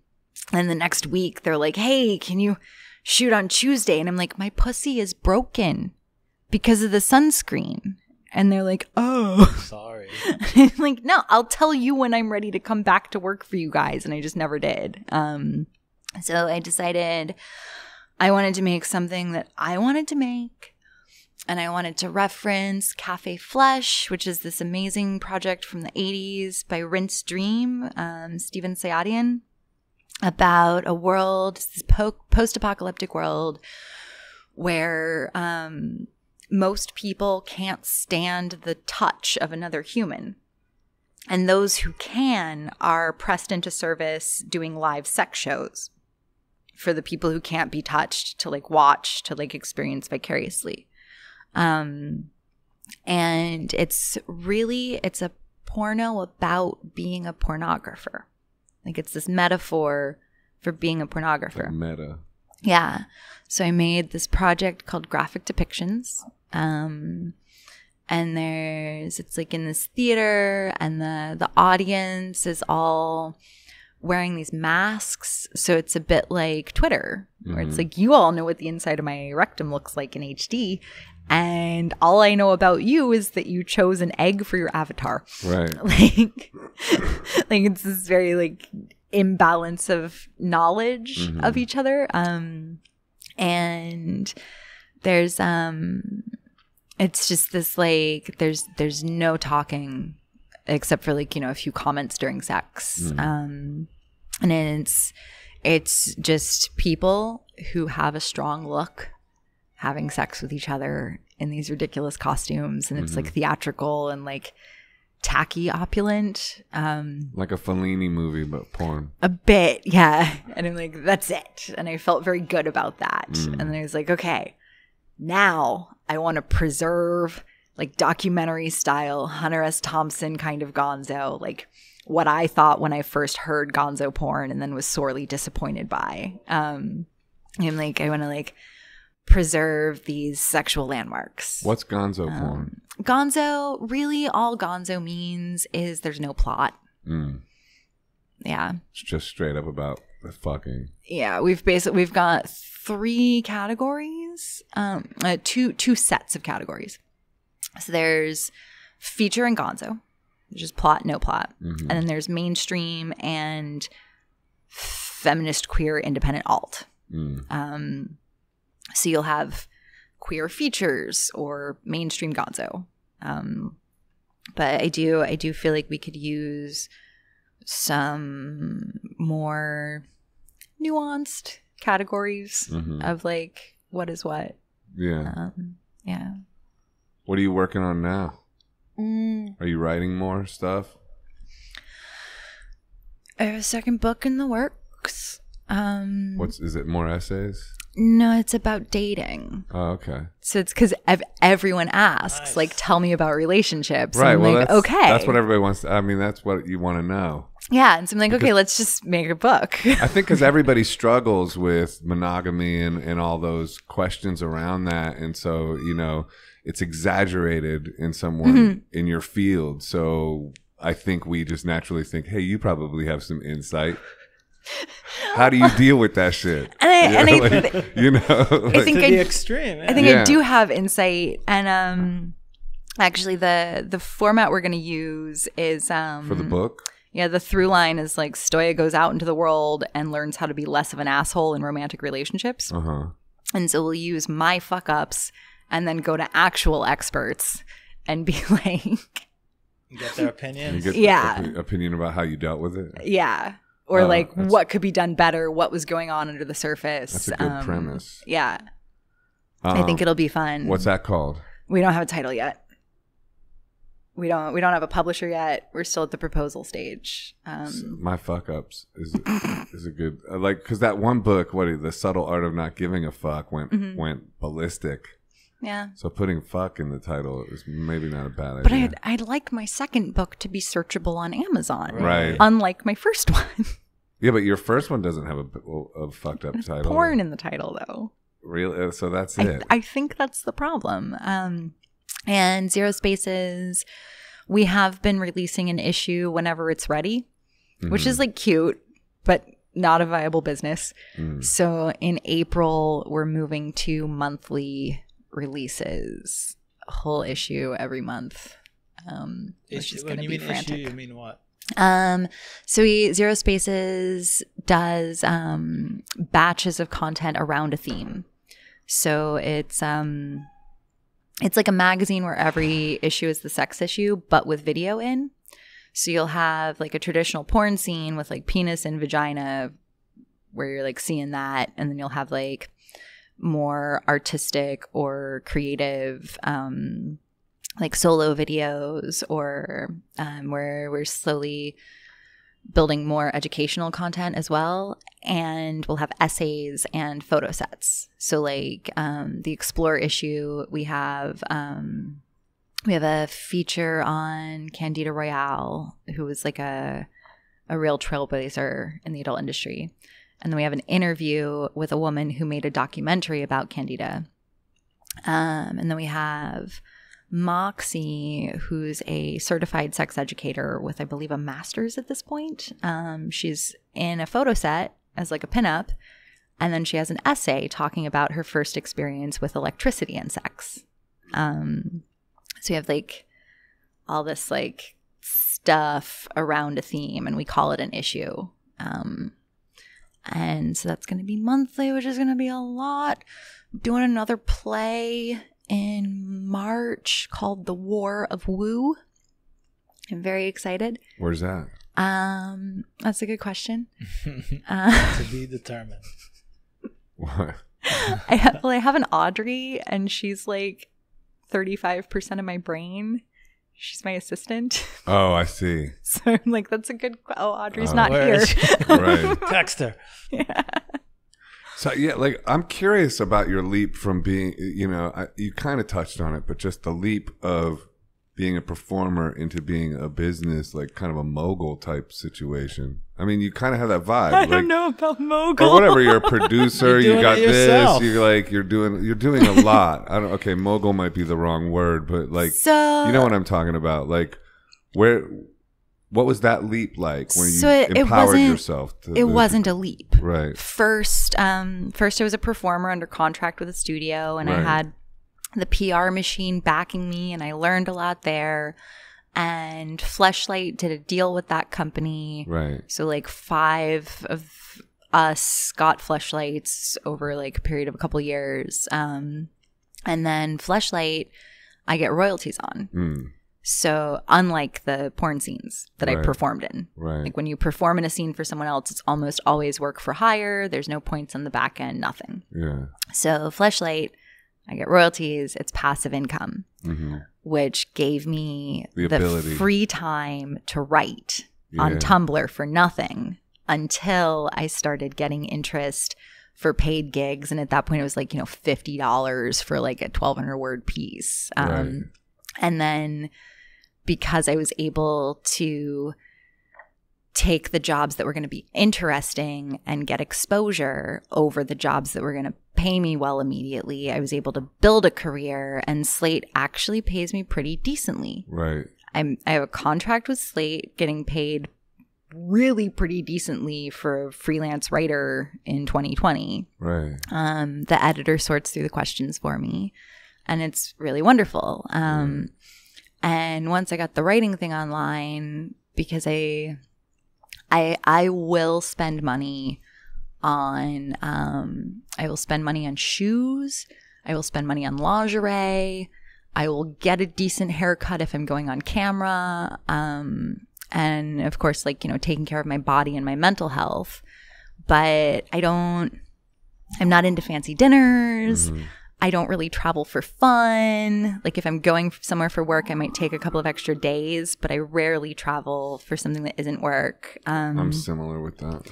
then the next week they're like, Hey, can you shoot on Tuesday? And I'm like, my pussy is broken because of the sunscreen. And they're like, Oh. Sorry. like, no, I'll tell you when I'm ready to come back to work for you guys. And I just never did. Um, so I decided I wanted to make something that I wanted to make. And I wanted to reference Cafe Flesh, which is this amazing project from the 80s by Rinse Dream, um, Stephen Sayadian, about a world, this po- post apocalyptic world where um, most people can't stand the touch of another human. and those who can are pressed into service doing live sex shows for the people who can't be touched to like watch to like experience vicariously um and it's really it's a porno about being a pornographer like it's this metaphor for being a pornographer Like meta. yeah. So I made this project called Graphic Depictions. Um, and there's it's like in this theater and the the audience is all wearing these masks. So it's a bit like Twitter, where it's like you all know what the inside of my rectum looks like in HD. And all I know about you is that you chose an egg for your avatar. Right. like like it's this very like imbalance of knowledge of each other. Um and there's um it's just this like there's there's no talking except for like you know a few comments during sex. Um and it's it's just people who have a strong look having sex with each other in these ridiculous costumes and it's like theatrical and like tacky opulent um Like a Fellini movie, but porn. a bit yeah. And i'm like that's it. And i felt very good about that. And then i was like okay now i want to preserve like documentary style hunter s. Thompson kind of gonzo like what i thought when i first heard gonzo porn and then was sorely disappointed by. Um i'm like i want to like preserve these sexual landmarks What's Gonzo porn? gonzo really all gonzo means is there's no plot Mm. yeah It's just straight up about the fucking. yeah we've basically we've got three categories um uh, two two sets of categories so there's feature and gonzo which is plot no plot Mhm. and then there's mainstream and feminist queer independent alt Mm. um so you'll have queer features or mainstream gonzo um but i do i do feel like we could use some more nuanced categories Mhm. of like what is what Yeah. um yeah What are you working on now? mm, Are you writing more stuff? i have a second book in the works um What's is it? More essays? No it's about dating Oh, okay. so it's because ev- everyone asks Nice. like tell me about relationships Right. I'm well, like that's, okay That's what everybody wants. To, I mean, that's what you want to know. Yeah, and so I'm like, okay, let's just make a book. I think because everybody struggles with monogamy and, and all those questions around that. And so, you know, it's exaggerated in someone Mm-hmm. in your field. So I think we just naturally think, hey, you probably have some insight. How do you deal with that shit? And I- You and know, I- like, you know, like- think to I- the extreme. I think Yeah. I do have insight, and um, actually the the format we're going to use is um for the book. Yeah, the through line is like Stoya goes out into the world and learns how to be less of an asshole in romantic relationships, Uh huh. and so we'll use my fuck ups and then go to actual experts and be like, get their You opinions. get Yeah. the opi- opinion about how you dealt with it. yeah. Or Oh, like what could be done better, what was going on under the surface. That's a good Um, premise. Yeah, I think Um, it'll be fun. What's that called? We don't have a title yet. We don't. We don't have a publisher yet. We're still at the proposal stage. Um, My fuck ups is is a good uh, like because that one book, what the subtle art of not giving a fuck, went Mm-hmm. went ballistic. yeah, So putting fuck in the title is maybe not a bad idea. but I'd I'd like my second book to be searchable on Amazon, Right. Unlike my first one, yeah, but your first one doesn't have a, a fucked up title. porn in the title though. Really? Uh, So that's I, it. I think that's the problem. Um, and Zero Spaces, we have been releasing an issue whenever it's ready, which Mm-hmm. is like cute, but not a viable business. Mm. So in April, we're moving to monthly releases, a whole issue every month. Um, which Issue, is when going to you be mean frantic. issue, you mean what? Um, so we, Zero Spaces does um, batches of content around a theme. So it's um, it's like a magazine where every issue is the sex issue, but with video in. So you'll have like a traditional porn scene with like penis and vagina, where you're like seeing that, and then you'll have like more artistic or creative um, like solo videos or um, where we're slowly building more educational content as well. And we'll have essays and photo sets. So like um, the explore issue we have um, we have a feature on candida royalle who was like a a real trailblazer in the adult industry. And then we have an interview with a woman who made a documentary about candida. Um, and then we have Moxie, who's a certified sex educator with, I believe, a master's at this point. Um, she's in a photo set as like a pinup. And then she has an essay talking about her first experience with electricity and sex. Um, so you have like all this like stuff around a theme, and we call it an issue. Um, and so that's going to be monthly, which is going to be a lot. Doing another play in March called The War of Woo. I'm very excited. Where's that? Um, that's a good question. Uh, to be determined. What? I have, well, I have an Audrey, and she's like 35% of my brain. She's my assistant. Oh, I see. So I'm like, that's a good. Oh, Audrey's Oh. not Where here. is she? Right. Text her. yeah. So yeah, like I'm curious about your leap from being, you know, I, you kind of touched on it, but just the leap of being a performer into being a business, like kind of a mogul type situation. I mean, you kind of have that vibe. I like, don't know about mogul. Or whatever, you're a producer. You're you got this. You're like you're doing you're doing a lot. I don't. Okay, mogul might be the wrong word, but like So you know what I'm talking about. Like where, what was that leap like when you So it- it empowered wasn't- yourself? To it the- wasn't a leap. right. First, um, first I was a performer under contract with a studio, and I had the PR machine backing me, and I learned a lot there. And Fleshlight did a deal with that company. Right. So like five of us got fleshlights over like a period of a couple years. Um, and then fleshlight, I get royalties on. Mm, So unlike the porn scenes that I performed in, right. like when you perform in a scene for someone else, it's almost always work for hire. There's no points on the back end, nothing. yeah. So fleshlight, I get royalties. It's passive income hmm which gave me The the, free time to write Yeah. on Tumblr for nothing until I started getting interest for paid gigs. And at that point, it was like, you know, $50 for like a 1200 word piece. Um, Right. And then because I was able to take the jobs that were going to be interesting and get exposure over the jobs that were going to pay me well immediately, I was able to build a career and Slate actually pays me pretty decently. Right. I'm I have a contract with Slate getting paid really pretty decently for a freelance writer in 2020. Right. Um, the editor sorts through the questions for me, and it's really wonderful. Um, And once I got the writing thing online, because I, I, I will spend money on, um, I will spend money on shoes. I will spend money on lingerie. I will get a decent haircut if I'm going on camera. Um, and of course, like, you know, taking care of my body and my mental health. But I don't, I'm not into fancy dinners. Mhm. I don't really travel for fun. Like if I'm going somewhere for work, I might take a couple of extra days, but I rarely travel for something that isn't work. Um, I'm similar with that.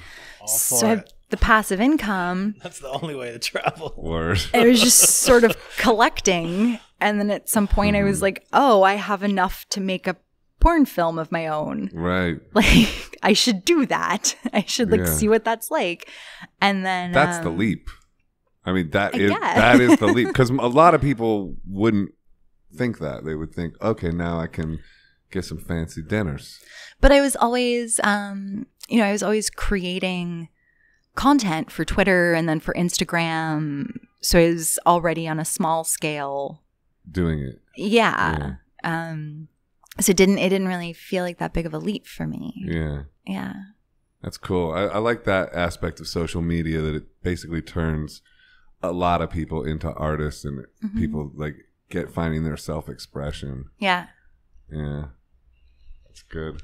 So I have the passive income. That's the only way to travel. Word. it was just sort of collecting, and then at some point, I Mm-hmm. was like, "Oh, I have enough to make a porn film of my own. Right. Like I should do that. I should like Yeah. see what that's like." And then That's the um, leap. I mean, that I is guess. that is the leap because a lot of people wouldn't think that. They would think, okay, now I can get some fancy dinners. but I was always, um, you know, I was always creating content for Twitter and then for Instagram. So I was already on a small scale. Doing it. Yeah. Um, so it didn't it didn't really feel like that big of a leap for me. Yeah. Yeah. That's cool. I, I like that aspect of social media that it basically turns a lot of people into artists and Mhm. people like get finding their self expression. Yeah. Yeah. That's good.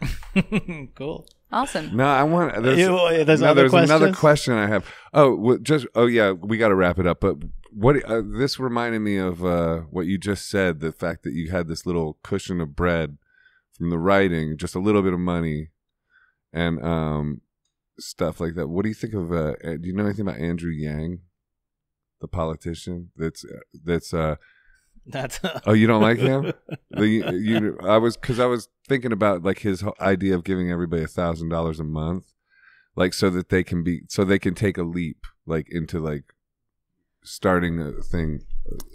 cool. Awesome. No, I want. There's, You- there's no, other there's another question I have. Oh, just oh yeah, we got to wrap it up. But what uh, this reminded me of uh, what you just said. The fact that you had this little cushion of bread from the writing, just a little bit of money, and um, stuff like that. What do you think of? Uh, do you know anything about Andrew Yang, the politician? That's uh, that's. Uh, That's oh, you don't like him? the, you, I was because I was thinking about like his idea of giving everybody a thousand dollars a month, like so that they can be so they can take a leap like into like starting a thing.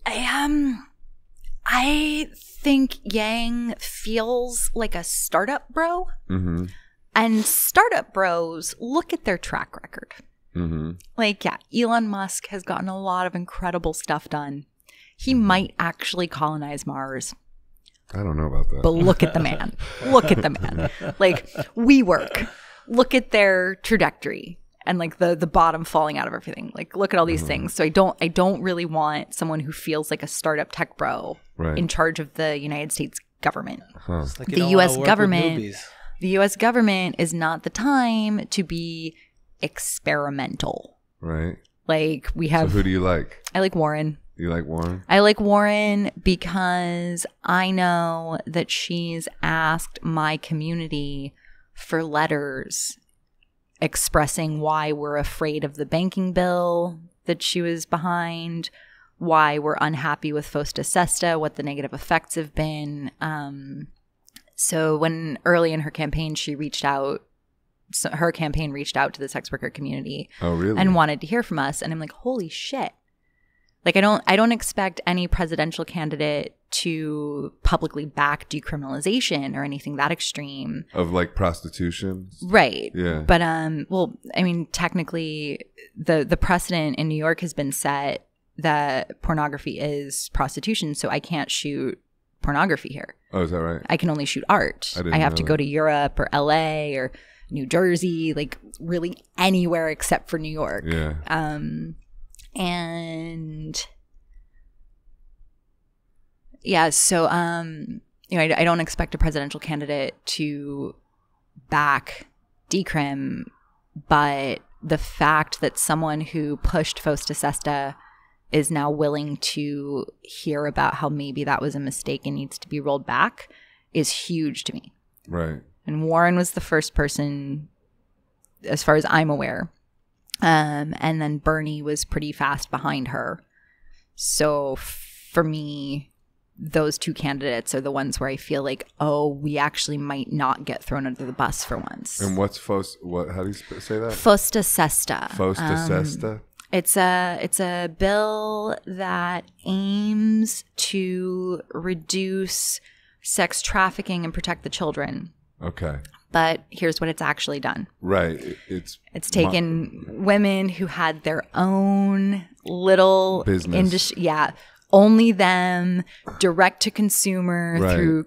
I um I think Yang feels like a startup bro. Mm-hmm. And startup bros look at their track record. Mm-hmm. Like, yeah, Elon Musk has gotten a lot of incredible stuff done. He might actually colonize Mars, I don't know about that. but look at the man. Look at the man. Like, WeWork. Look at their trajectory and like the the bottom falling out of everything. Like, look at all these things. So I don't I don't really want someone who feels like a startup tech bro Right. in charge of the United States government. huh. It's like The US work with government- newbies. The US government is not the time to be experimental. Right. Like we So have who do you like? I like Warren. You like Warren? I like Warren because I know that she's asked my community for letters expressing why we're afraid of the banking bill that she was behind, why we're unhappy with Fosta Sesta, what the negative effects have been. Um, so when early in her campaign, she reached out, so her campaign reached out to the sex worker community Oh, really? and wanted to hear from us and i'm like holy shit like i don't i don't expect any presidential candidate to publicly back decriminalization or anything that extreme of like prostitution. right Yeah. but um well i mean technically the the precedent in new york has been set that pornography is prostitution so i can't shoot pornography here oh, is that right? I can only shoot art. I I, have to that. go to Europe or LA or New Jersey, like really anywhere except for New York. Yeah. Um, and yeah, so um, you know, I, I don't expect a presidential candidate to back decrim, but the fact that someone who pushed Fosta Sesta is now willing to hear about how maybe that was a mistake and needs to be rolled back is huge to me. Right. And Warren was the first person, as far as I'm aware. Um, and then Bernie was pretty fast behind her. So f- for me, those two candidates are the ones where I feel like, oh, we actually might not get thrown under the bus for once. And what's Fos? What? How do you say that? Fosta Sesta. Fosta Um, Sesta. It's a it's a bill that aims to reduce sex trafficking and protect the children. Okay. But here's what it's actually done. Right. It's It's taken women who had their own little Business. industry, yeah, only them, direct to consumer Right. through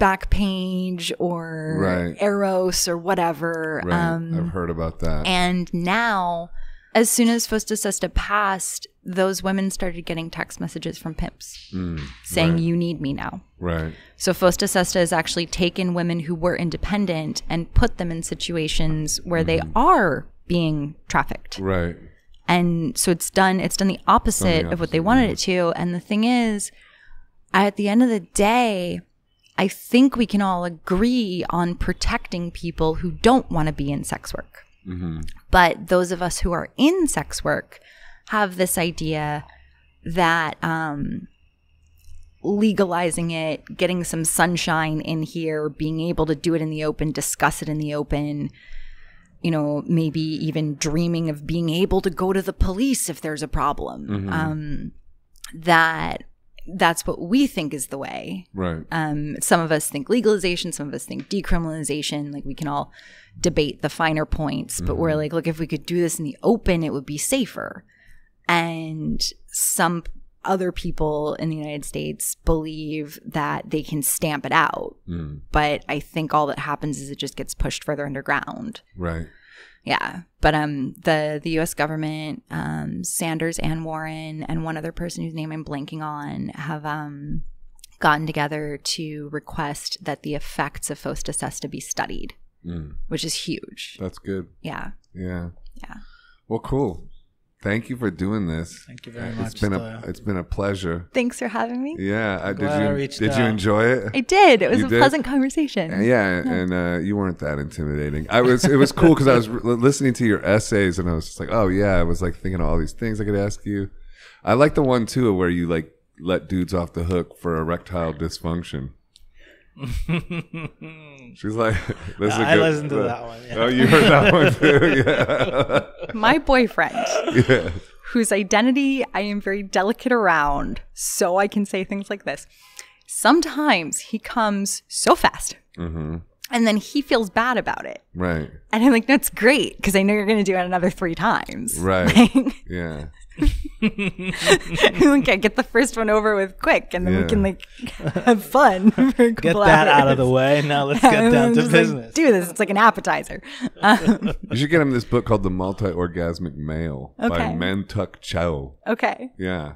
Backpage or Right. Eros or whatever. right. Um, I've heard about that. and now, as soon as Fosta Sesta passed, those women started getting text messages from pimps Mm, saying, right. You need me now. right. So Fosta Sesta has actually taken women who were independent and put them in situations where they are being trafficked. Right. And so it's done it's done the opposite of what they opposite, wanted it to. And the thing is, at the end of the day, I think we can all agree on protecting people who don't want to be in sex work. Hmm But those of us who are in sex work have this idea that um, legalizing it, getting some sunshine in here, being able to do it in the open, discuss it in the open, you know, maybe even dreaming of being able to go to the police if there's a problem. Um, that that's what we think is the way. Right. Um, some of us think legalization, some of us think decriminalization. Like we can all debate the finer points, but we're like, look, if we could do this in the open, it would be safer. And some other people in the United States believe that they can stamp it out. Mm, But I think all that happens is it just gets pushed further underground. right. Yeah, but um, the the U.S. government, um, Sanders and Warren, and one other person whose name I'm blanking on, have um, gotten together to request that the effects of Fosta Sesta be studied, Mm, which is huge. that's good. Yeah, Yeah. yeah. Well, cool. Thank you for doing this. Thank you very uh, It's much. been a it's been a pleasure. Thanks for having me. Yeah, uh, I, did glad I you reached did you enjoy it? I did. It was You a did? pleasant conversation. Uh, yeah, and uh, you weren't that intimidating. I was. It was cool because I was re- listening to your essays, and I was just like, "Oh yeah," I was like thinking of all these things I could ask you. I like the one too where you like let dudes off the hook for erectile dysfunction. She's like, this is a I good- listened to that one. Yeah. Oh, you heard that one too? Yeah. My boyfriend, yeah. whose identity I am very delicate around, so I can say things like this. Sometimes he comes so fast, hmm and then he feels bad about it. Right. And I'm like, that's great because I know you're going to do it another three times. Right. Like, Yeah. okay, get the first one over with quick, and then Yeah. we can like have fun. For a Get couple that out of the way. Now let's get down to just, like, business. do this. It's like an appetizer. Um, You should get him this book called The Multi-Orgasmic Male by Okay. Mantak Chia. okay. Yeah.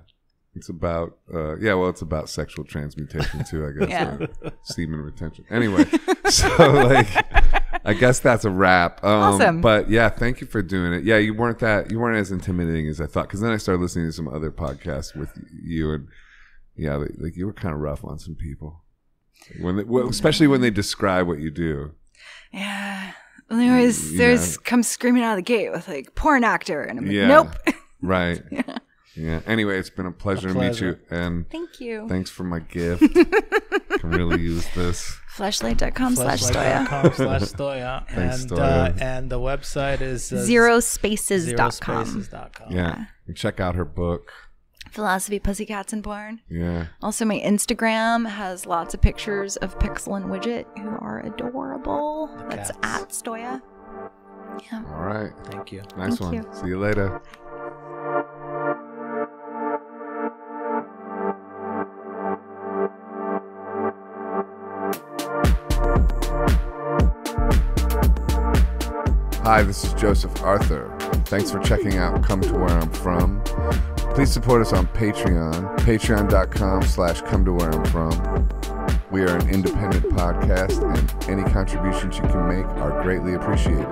It's about uh yeah, well it's about sexual transmutation too, I guess. Yeah. or semen retention. Anyway, so like I guess that's a wrap. Um Awesome. but yeah, thank you for doing it. Yeah, you weren't that you weren't as intimidating as I thought cuz then I started listening to some other podcasts with you and yeah, like, like you were kind of rough on some people. When they, well, especially when they describe what you do. Yeah. Well, they always You there's know. come screaming out of the gate with like porn actor, and I'm like, Yeah. nope. Right. yeah. Anyway, it's been a pleasure, to meet you and Thank you. thanks for my gift. Can really use this. Fleshlight.com slash Stoya. Slash Stoya. And, Uh, and the website is uh, Zerospaces.com. zerospaces.com. Yeah. And check out her book. Philosophy, Pussycats, and Porn. Yeah. Also, my Instagram has lots of pictures of Pixel and Widget who are adorable. That's cats. at Stoya. Yeah. All right. Thank you. Nice Thank one. you. See you later. Hi, this is Joseph Arthur. Thanks for checking out Come to Where I'm From. Please support us on Patreon, patreon.com slash come to where I'm from. We are an independent podcast, and any contributions you can make are greatly appreciated.